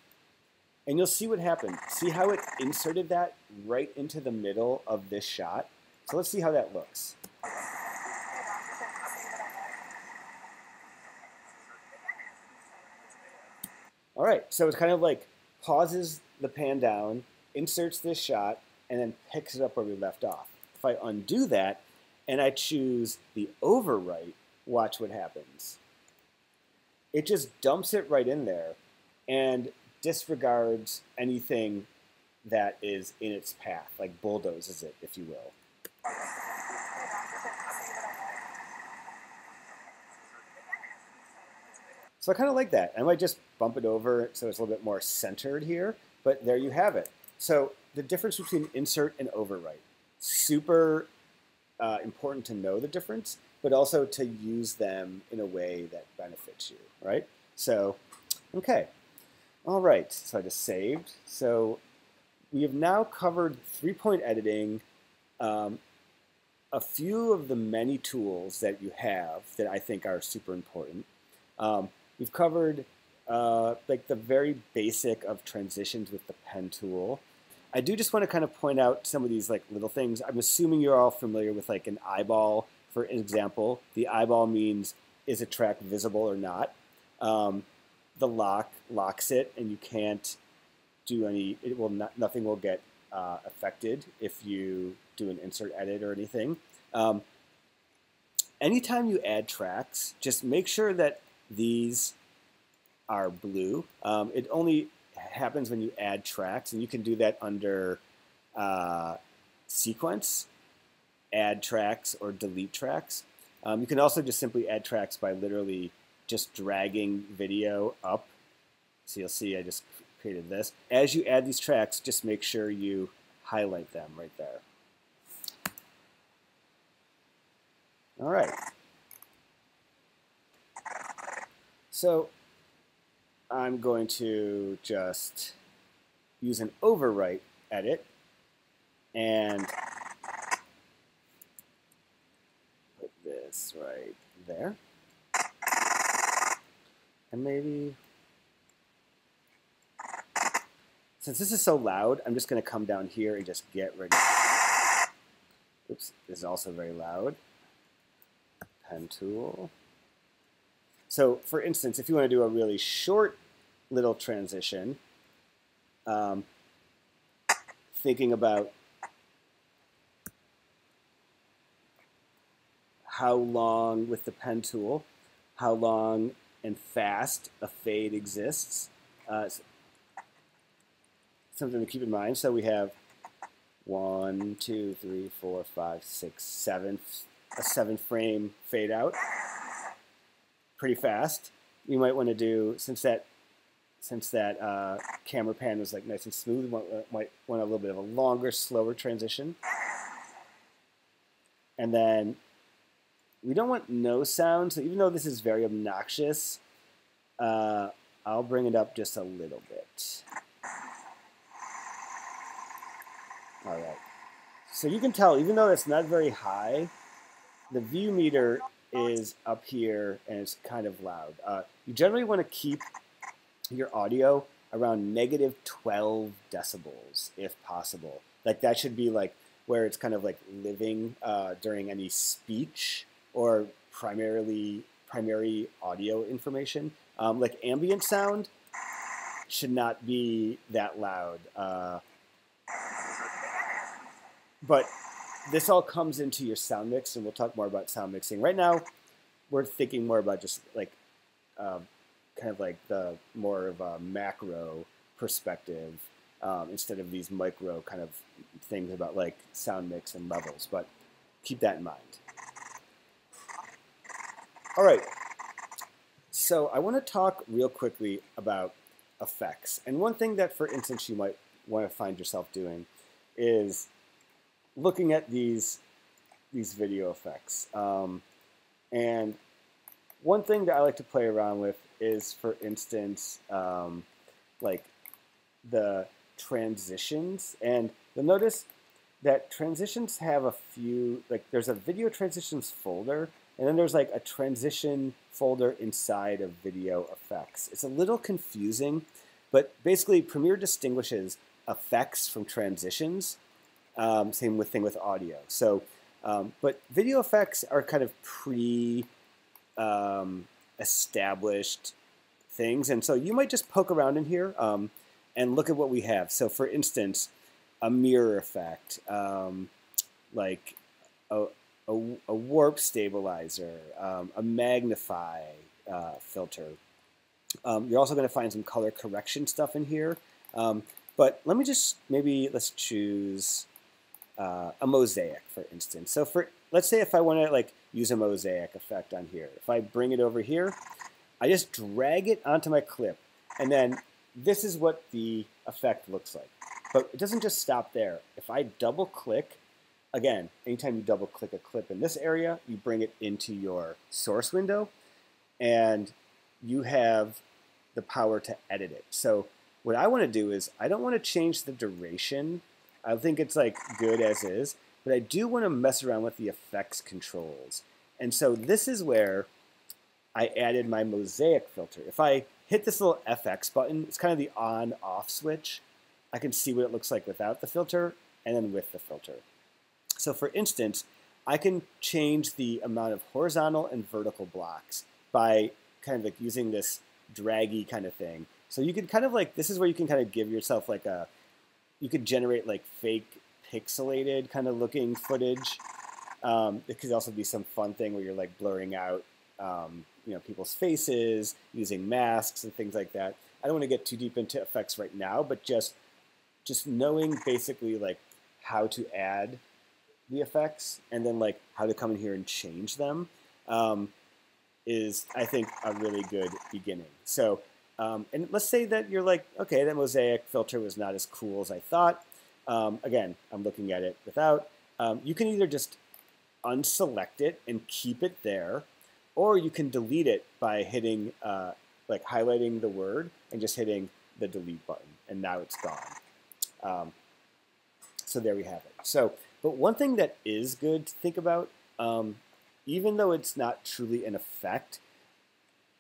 And you'll see what happened. See how it inserted that right into the middle of this shot? So let's see how that looks. All right, so it's kind of like pauses the pan down, inserts this shot, and then picks it up where we left off. If I undo that and I choose the overwrite, watch what happens. It just dumps it right in there and disregards anything that is in its path, like bulldozes it, if you will. So I kind of like that. I might just bump it over so it's a little bit more centered here, but there you have it. So the difference between insert and overwrite. Super uh, important to know the difference, but also to use them in a way that benefits you, right? So, okay. All right, so I just saved. So we have now covered three-point editing, um, a few of the many tools that you have that I think are super important. Um, We've covered uh, like the very basic of transitions with the pen tool. I do just want to kind of point out some of these like little things. I'm assuming you're all familiar with like an eyeball, for example. The eyeball means is a track visible or not. Um, the lock locks it, and you can't do any. It will not. Nothing will get uh, affected if you do an insert edit or anything. Um, anytime you add tracks, just make sure that these are blue. Um, it only happens when you add tracks, and you can do that under uh, sequence, add tracks, or delete tracks. Um, you can also just simply add tracks by literally just dragging video up. So you'll see I just created this. As you add these tracks, just make sure you highlight them right there. All right. So I'm going to just use an overwrite edit and put this right there. And maybe, since this is so loud, I'm just going to come down here and just get rid of Oops, this is also very loud. Pen tool. So for instance, if you want to do a really short little transition, um, thinking about how long with the pen tool, how long and fast a fade exists. Uh, something to keep in mind. So we have one, two, three, four, five, six, seven, a seven frame fade out. Pretty fast. You might want to do, since that since that uh, camera pan was like nice and smooth, might, might want a little bit of a longer, slower transition. And then we don't want no sound, so even though this is very obnoxious, uh, I'll bring it up just a little bit. All right. So you can tell, even though it's not very high, the view meter is up here and it's kind of loud. Uh, you generally want to keep your audio around negative 12 decibels if possible. Like that should be like where it's kind of like living uh, during any speech or primarily primary audio information. Um, like ambient sound should not be that loud. Uh, but this all comes into your sound mix, and we'll talk more about sound mixing. Right now, we're thinking more about just like um, kind of like the more of a macro perspective um, instead of these micro kind of things about like sound mix and levels. But keep that in mind. All right. So I want to talk real quickly about effects. And one thing that, for instance, you might want to find yourself doing is looking at these these video effects. Um, and one thing that I like to play around with is, for instance, um, like the transitions. And you'll notice that transitions have a few, like there's a video transitions folder, and then there's like a transition folder inside of video effects. It's a little confusing, but basically Premiere distinguishes effects from transitions. Um, same with thing with audio. So, um, but video effects are kind of pre um, established things. And so you might just poke around in here um, and look at what we have. So for instance, a mirror effect, um, like a, a, a, warp stabilizer, a magnify uh, filter. You're also going to find some color correction stuff in here. Um, but let me just maybe let's choose uh, a mosaic, for instance. So for let's say if I want to like use a mosaic effect on here, if I bring it over here, I just drag it onto my clip, and then this is what the effect looks like. But it doesn't just stop there. If I double click, again, anytime you double click a clip in this area, you bring it into your source window, and you have the power to edit it. So what I want to do is I don't want to change the duration I think it's like good as is, but I do want to mess around with the effects controls. And so this is where I added my mosaic filter. If I hit this little FX button, it's kind of the on off switch. I can see what it looks like without the filter and then with the filter. So for instance, I can change the amount of horizontal and vertical blocks by kind of like using this draggy kind of thing. So you can kind of like, this is where you can kind of give yourself like a, you could generate like fake pixelated kind of looking footage. Um, it could also be some fun thing where you're like blurring out, um, you know, people's faces using masks and things like that. I don't want to get too deep into effects right now, but just just knowing basically like how to add the effects and then like how to come in here and change them um, is I think a really good beginning. So um, and let's say that you're like, okay, that mosaic filter was not as cool as I thought. Um, again, I'm looking at it without. Um, you can either just unselect it and keep it there, or you can delete it by hitting, uh, like highlighting the word and just hitting the delete button, and now it's gone. Um, so there we have it. So, but one thing that is good to think about, um, even though it's not truly an effect,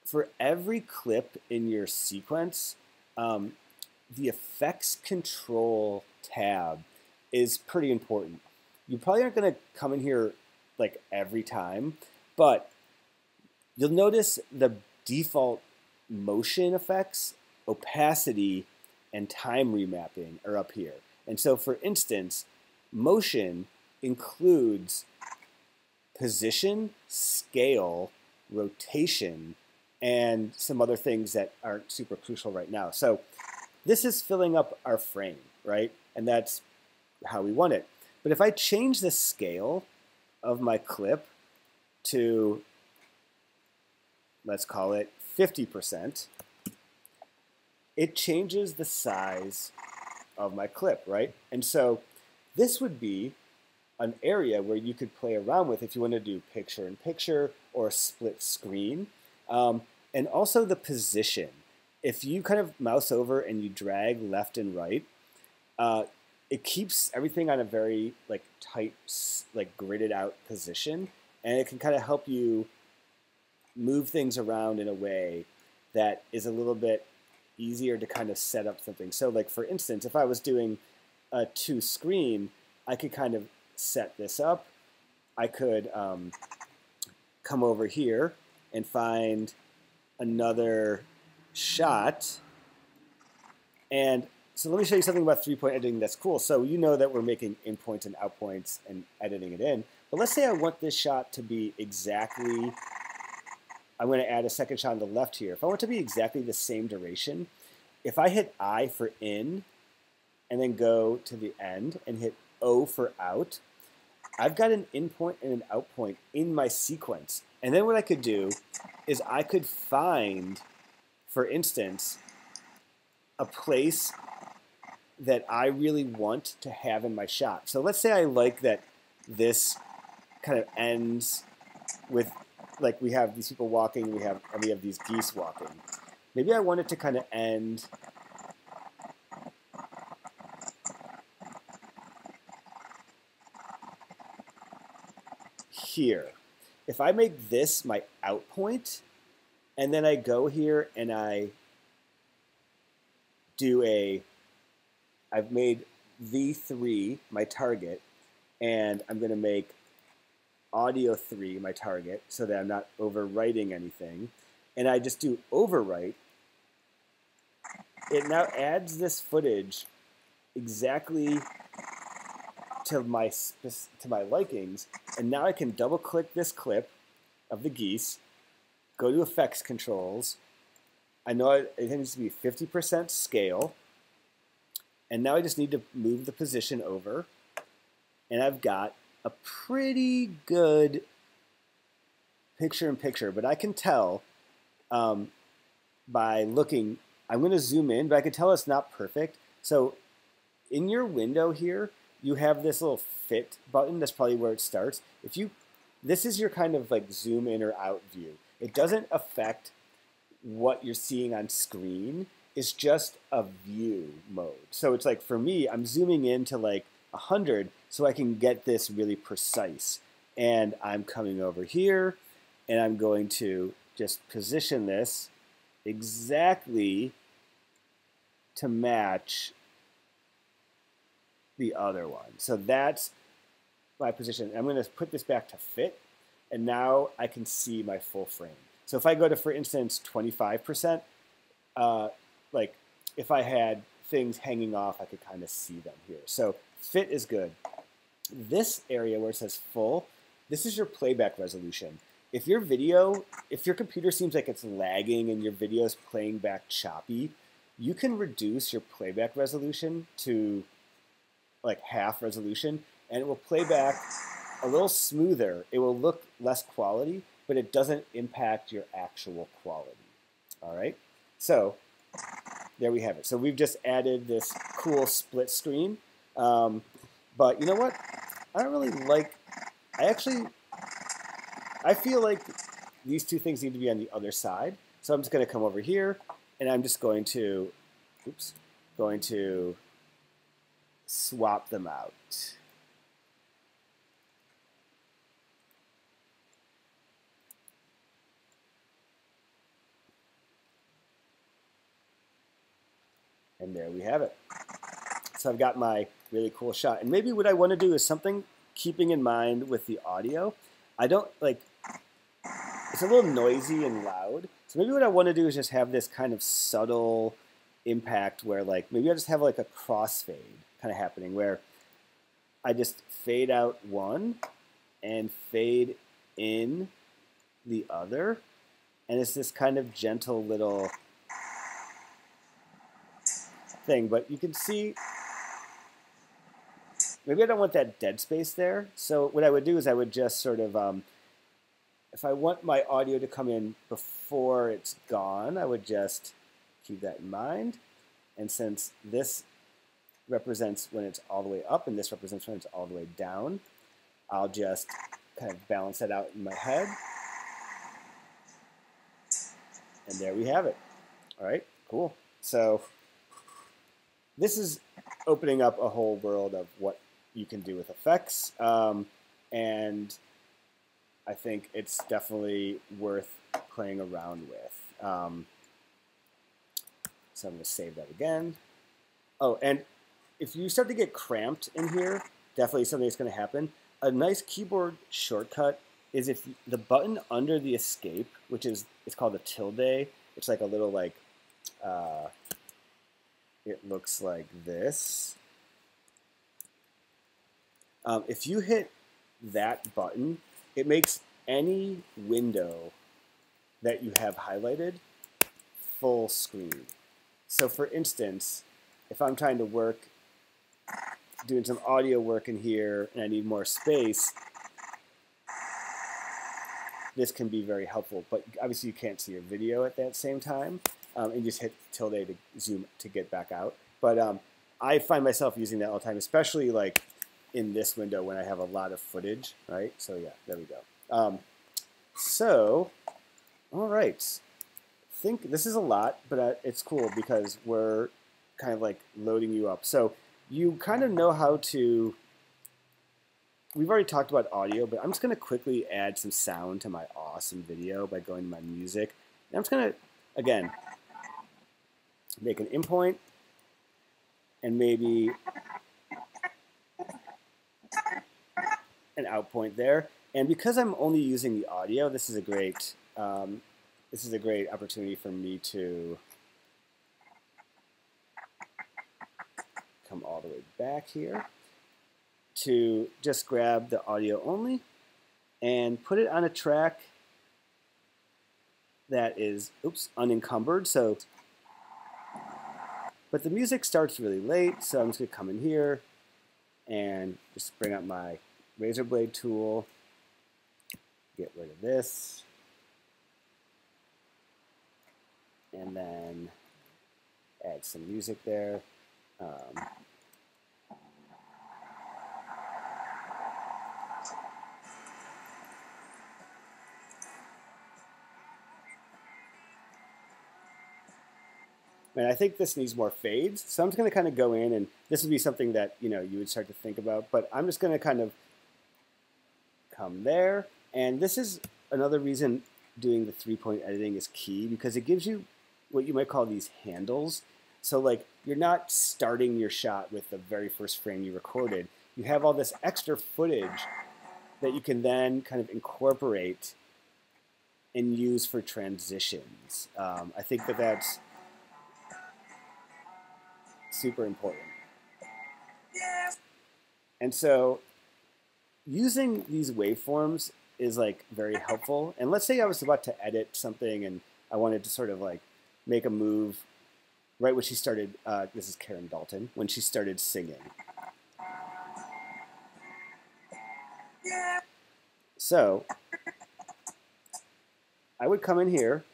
for every clip in your sequence, um, the effects control tab is pretty important. You probably aren't going to come in here like every time, but you'll notice the default motion effects, opacity, and time remapping are up here. And so, for instance, motion includes position, scale, rotation, and some other things that aren't super crucial right now. So this is filling up our frame, right? And that's how we want it. But if I change the scale of my clip to, let's call it 50%, it changes the size of my clip, right? And so this would be an area where you could play around with if you want to do picture in picture or split screen. Um, and also the position. If you kind of mouse over and you drag left and right, uh, it keeps everything on a very like tight, like gridded out position, and it can kind of help you move things around in a way that is a little bit easier to kind of set up something. So like for instance, if I was doing a two screen, I could kind of set this up. I could um, come over here and find another shot. And so let me show you something about three-point editing that's cool. So you know that we're making in points and out points and editing it in. But let's say I want this shot to be exactly I'm going to add a second shot on the left here. If I want to be exactly the same duration, if I hit I for in and then go to the end and hit O for out, I've got an in point and an out point in my sequence. And then what I could do is I could find, for instance, a place that I really want to have in my shot. So let's say I like that this kind of ends with like we have these people walking, we have and we have these geese walking. Maybe I want it to kind of end here. If I make this my out point, and then I go here and I do a, I've made V3 my target, and I'm going to make audio 3 my target so that I'm not overwriting anything, and I just do overwrite, it now adds this footage exactly to my to my likings, and now I can double click this clip of the geese, go to effects controls. I know it, it needs to be 50% scale, and now I just need to move the position over, and I've got a pretty good picture in picture, but I can tell um, by looking, I'm going to zoom in, but I can tell it's not perfect. So in your window here, you have this little fit button. That's probably where it starts. If you, this is your kind of like zoom in or out view. It doesn't affect what you're seeing on screen. It's just a view mode. So it's like for me, I'm zooming in to like 100 so I can get this really precise. And I'm coming over here and I'm going to just position this exactly to match the other one. So that's my position. I'm going to put this back to fit, and now I can see my full frame. So if I go to, for instance, 25%, uh, like if I had things hanging off, I could kind of see them here. So fit is good. This area where it says full, this is your playback resolution. If your video, if your computer seems like it's lagging and your video is playing back choppy, you can reduce your playback resolution to like half resolution and it will play back a little smoother. It will look less quality, but it doesn't impact your actual quality. All right, so there we have it. So we've just added this cool split screen. Um, but you know what? I don't really like, I actually, I feel like these two things need to be on the other side. So I'm just going to come over here and I'm just going to, oops, going to swap them out. And there we have it. So I've got my really cool shot. And maybe what I want to do is something keeping in mind with the audio. I don't like, it's a little noisy and loud. So maybe what I want to do is just have this kind of subtle impact where like, maybe I just have like a crossfade kind of happening where I just fade out one and fade in the other, and it's this kind of gentle little thing. But you can see, maybe I don't want that dead space there. So what I would do is I would just sort of, um, if I want my audio to come in before it's gone, I would just keep that in mind. And since this represents when it's all the way up and this represents when it's all the way down, I'll just kind of balance that out in my head. And there we have it. All right, cool. So this is opening up a whole world of what you can do with effects. Um, and I think it's definitely worth playing around with. Um, so I'm going to save that again. Oh, and if you start to get cramped in here, definitely something that's going to happen. A nice keyboard shortcut is if the button under the escape, which is it's called a tilde. It's like a little like uh, it looks like this. Um, if you hit that button, it makes any window that you have highlighted full screen. So for instance, if I'm trying to work, doing some audio work in here and I need more space, this can be very helpful. But obviously you can't see your video at that same time. Um, and just hit tilde to zoom to get back out. But um, I find myself using that all the time, especially like in this window when I have a lot of footage, right? So yeah, there we go. Um, so, all right. Think this is a lot, but uh, it's cool because we're kind of like loading you up. So you kind of know how to we've already talked about audio, but I'm just going to quickly add some sound to my awesome video by going to my music. And I'm just going to, again, make an in point and maybe an out point there. And because I'm only using the audio, this is a great um, this is a great opportunity for me to come all the way back here to just grab the audio only and put it on a track that is, oops, unencumbered. So, but the music starts really late, so I'm just gonna come in here and just bring up my razor blade tool, get rid of this, and then add some music there. Um, And I think this needs more fades. So I'm just going to kind of go in, and this would be something that you know you would start to think about. But I'm just going to kind of come there. And this is another reason doing the three-point editing is key because it gives you what you might call these handles. So like you're not starting your shot with the very first frame you recorded. You have all this extra footage that you can then kind of incorporate and use for transitions. Um, I think that that's super important. And so using these waveforms is like very helpful. And let's say I was about to edit something and I wanted to sort of like make a move right when she started, uh, this is Karen Dalton, when she started singing. So I would come in here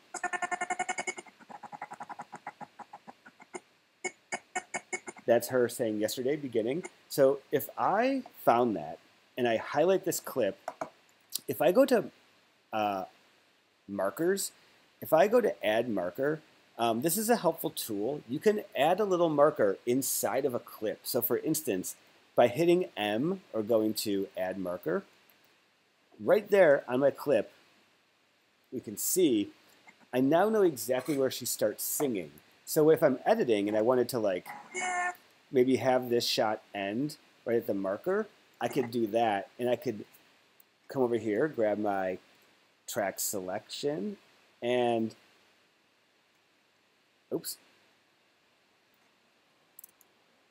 That's her saying yesterday beginning. So if I found that and I highlight this clip, if I go to uh, markers, if I go to add marker, um, this is a helpful tool. You can add a little marker inside of a clip. So for instance, by hitting M or going to add marker, right there on my clip, we can see I now know exactly where she starts singing. So if I'm editing and I wanted to like maybe have this shot end right at the marker, I could do that and I could come over here, grab my track selection and oops.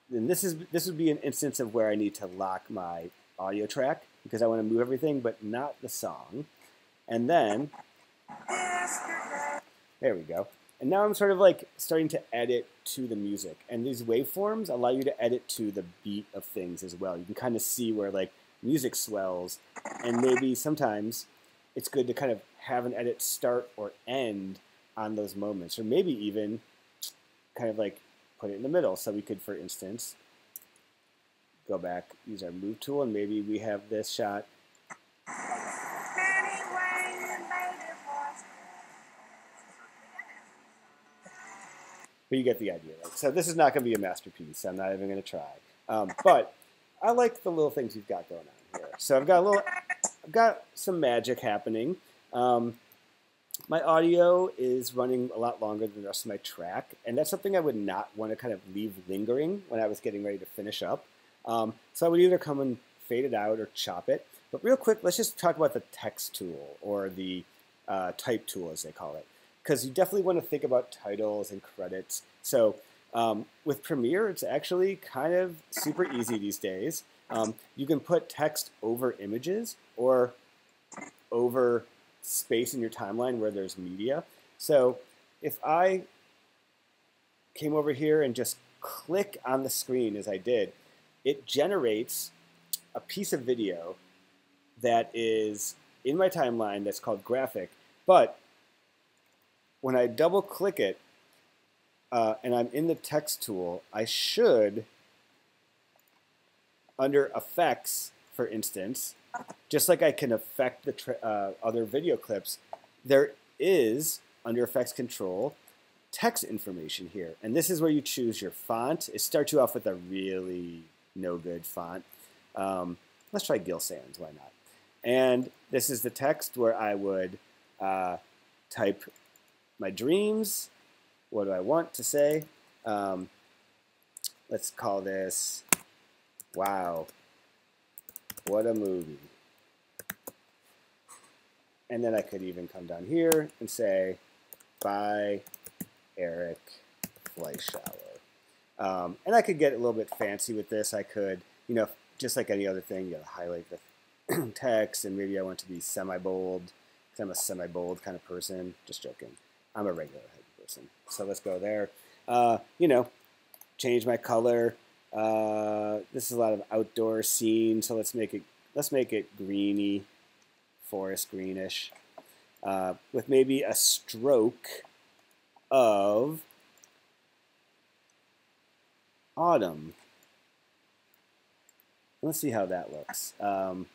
Then this is this would be an instance of where I need to lock my audio track because I want to move everything but not the song. And then, there we go. And now I'm sort of like starting to edit to the music. And these waveforms allow you to edit to the beat of things as well. You can kind of see where like music swells. And maybe sometimes it's good to kind of have an edit start or end on those moments. Or maybe even kind of like put it in the middle. So we could, for instance, go back, use our move tool, and maybe we have this shot. But you get the idea, right? So this is not going to be a masterpiece. I'm not even going to try. Um, but I like the little things you've got going on here. So I've got a little, I've got some magic happening. Um, my audio is running a lot longer than the rest of my track, and that's something I would not want to kind of leave lingering when I was getting ready to finish up. Um, so I would either come and fade it out or chop it. But real quick, let's just talk about the text tool or the uh, type tool, as they call it, because you definitely want to think about titles and credits. So um, with Premiere, it's actually kind of super easy these days. Um, you can put text over images or over space in your timeline where there's media. So if I came over here and just click on the screen as I did, it generates a piece of video that is in my timeline that's called graphic. But when I double click it uh, and I'm in the text tool, I should, under effects, for instance, just like I can affect the uh, other video clips, there is, under effects control, text information here. And this is where you choose your font. It starts you off with a really no good font. Um, let's try Gill Sans, why not? And this is the text where I would uh, type my dreams. What do I want to say? Um, let's call this, wow, what a movie. And then I could even come down here and say, by Eric Fleischauer. Um, and I could get a little bit fancy with this. I could, you know, just like any other thing, you gotta highlight the text, and maybe I want to be semi-bold, because I'm a semi-bold kind of person. Just joking. I'm a regular person. So let's go there. Uh, you know, change my color. Uh, this is a lot of outdoor scene, so let's make it let's make it greeny, forest greenish, uh, with maybe a stroke of autumn. Let's see how that looks. Um,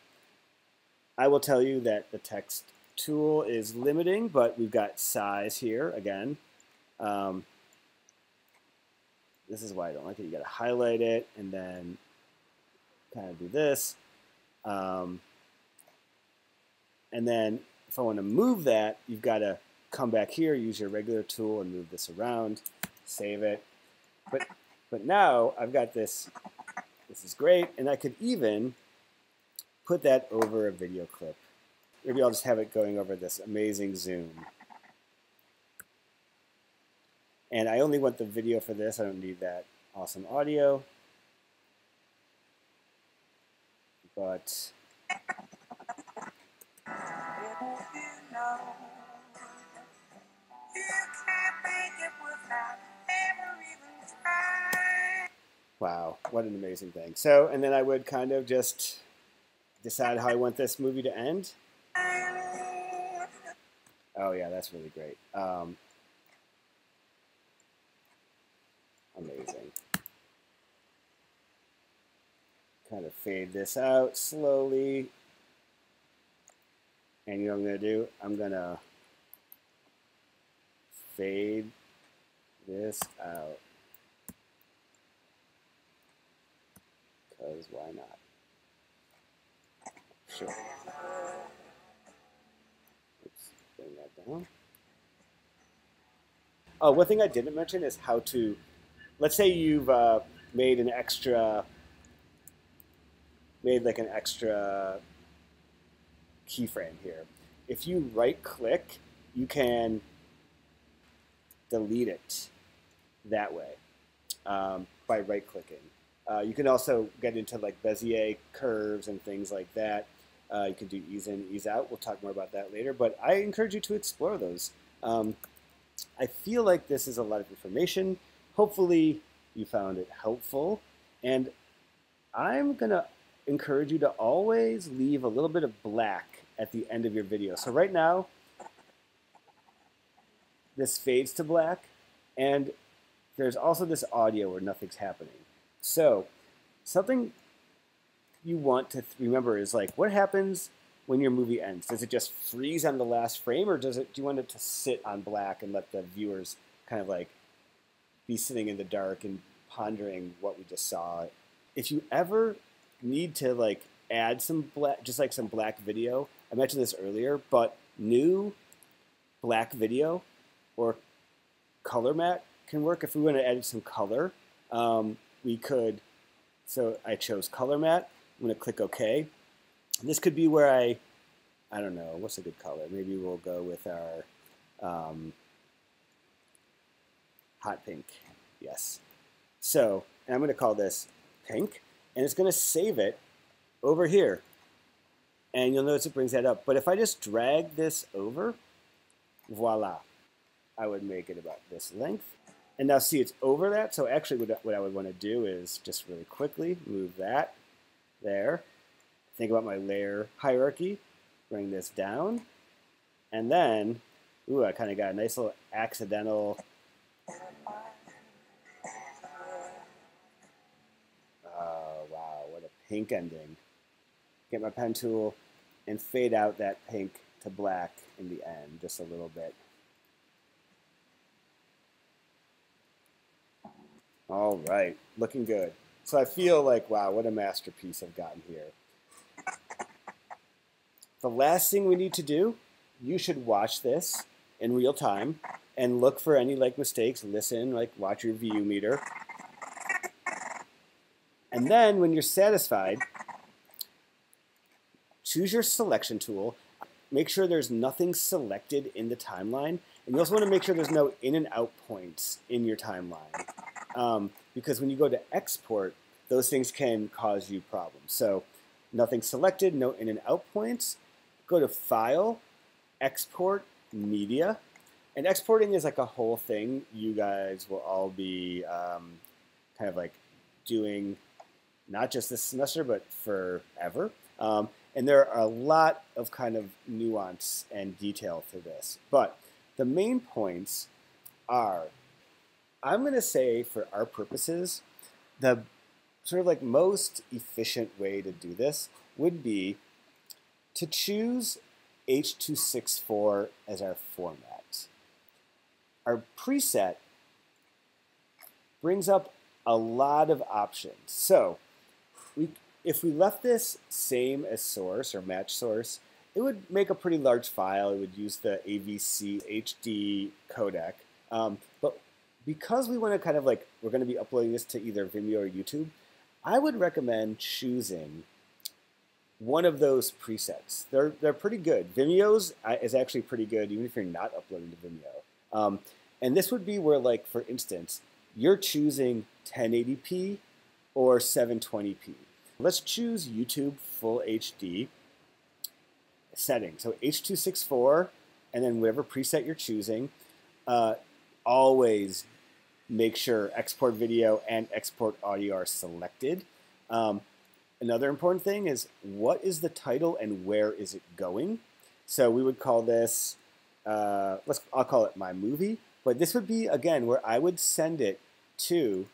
I will tell you that the text tool is limiting, but we've got size here again. Um, this is why I don't like it. You got to highlight it and then kind of do this. Um, and then if I want to move that, you've got to come back here, use your regular tool and move this around, save it. But but now I've got this, this is great, and I could even put that over a video clip. Maybe I'll just have it going over this amazing zoom. And I only want the video for this, I don't need that awesome audio. But Wow, what an amazing thing. So, and then I would kind of just decide how I want this movie to end. Oh yeah, that's really great. Um, amazing. Kind of fade this out slowly. And you know what I'm going to do? I'm going to fade this out. because why not? Sure. Let's bring that down. Oh, one thing I didn't mention is how to, let's say you've uh, made an extra, made like an extra keyframe here. If you right click, you can delete it that way um, by right clicking. Uh, you can also get into like Bezier curves and things like that. Uh, you can do ease in, ease out. We'll talk more about that later, but I encourage you to explore those. Um, I feel like this is a lot of information. Hopefully, you found it helpful. And I'm going to encourage you to always leave a little bit of black at the end of your video. So right now, this fades to black, and there's also this audio where nothing's happening. So something you want to remember is like, what happens when your movie ends? Does it just freeze on the last frame, or does it? Do you want it to sit on black and let the viewers kind of like be sitting in the dark and pondering what we just saw? If you ever need to like add some black, just like some black video, I mentioned this earlier, but new black video or color matte can work. If we want to add some color, um, we could. So I chose color matte. I'm going to click OK. This could be where I, I don't know, what's a good color? Maybe we'll go with our um, hot pink. Yes. So, and I'm going to call this pink, and it's going to save it over here. And you'll notice it brings that up. But if I just drag this over, voila, I would make it about this length. And now see, it's over that. So actually what, what I would want to do is just really quickly move that there. Think about my layer hierarchy. Bring this down. And then, ooh, I kind of got a nice little accidental Oh, wow, what a pink ending. Get my pen tool and fade out that pink to black in the end just a little bit. All right, looking good. So I feel like, wow, what a masterpiece I've gotten here. The last thing we need to do, you should watch this in real time and look for any like mistakes, listen, like watch your view meter. And then when you're satisfied, choose your selection tool. Make sure there's nothing selected in the timeline. And you also want to make sure there's no in and out points in your timeline. Um, because when you go to export, those things can cause you problems. So nothing selected, no in and out points. Go to File, Export, Media. And exporting is like a whole thing you guys will all be um, kind of like doing not just this semester, but forever. Um, and there are a lot of kind of nuance and detail to this. But the main points are I'm going to say, for our purposes, the sort of like most efficient way to do this would be to choose H.264 as our format. Our preset brings up a lot of options. So we, if we left this same as source or match source, it would make a pretty large file. It would use the AVC HD codec. Um, but because we want to kind of like, we're going to be uploading this to either Vimeo or YouTube, I would recommend choosing one of those presets. They're, they're pretty good. Vimeo's uh, is actually pretty good, even if you're not uploading to Vimeo. Um, and this would be where, like, for instance, you're choosing 1080p or 720p. Let's choose YouTube Full HD setting. So H.264, and then whatever preset you're choosing. Uh, always make sure export video and export audio are selected. Um, another important thing is what is the title and where is it going? So we would call this, uh, let's, I'll call it my movie, but this would be, again, where I would send it to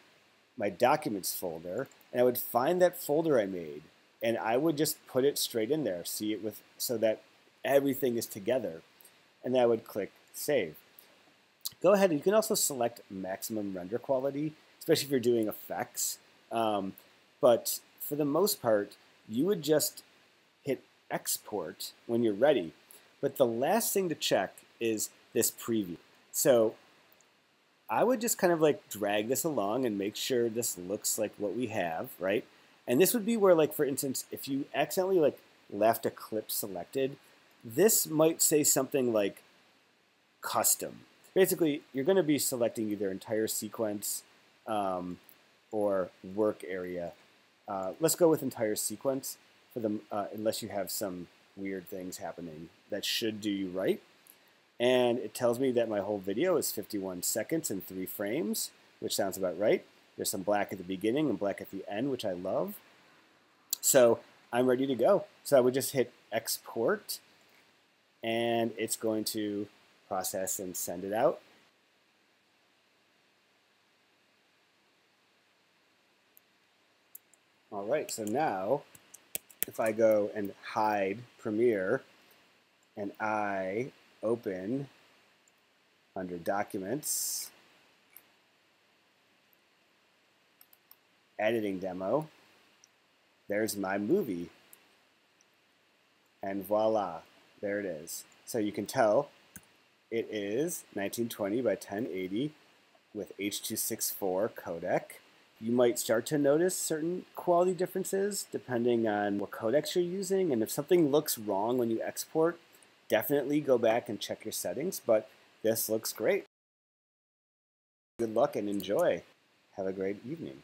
my documents folder and I would find that folder I made and I would just put it straight in there, see it with, so that everything is together. And I would click save go ahead and you can also select maximum render quality, especially if you're doing effects. Um, but for the most part, you would just hit export when you're ready. But the last thing to check is this preview. So I would just kind of like drag this along and make sure this looks like what we have, right? And this would be where like, for instance, if you accidentally like left a clip selected, this might say something like custom, basically, you're going to be selecting either entire sequence um, or work area. Uh, let's go with entire sequence for the uh, unless you have some weird things happening that should do you right. And it tells me that my whole video is 51 seconds and three frames, which sounds about right. There's some black at the beginning and black at the end, which I love. So I'm ready to go. So I would just hit export and it's going to process and send it out. All right, so now if I go and hide Premiere and I open under Documents, Editing Demo, there's my movie. And voila, there it is. So you can tell it is 1920 by 1080 with H.264 codec. You might start to notice certain quality differences depending on what codecs you're using. And if something looks wrong when you export, definitely go back and check your settings. But this looks great. Good luck and enjoy. Have a great evening.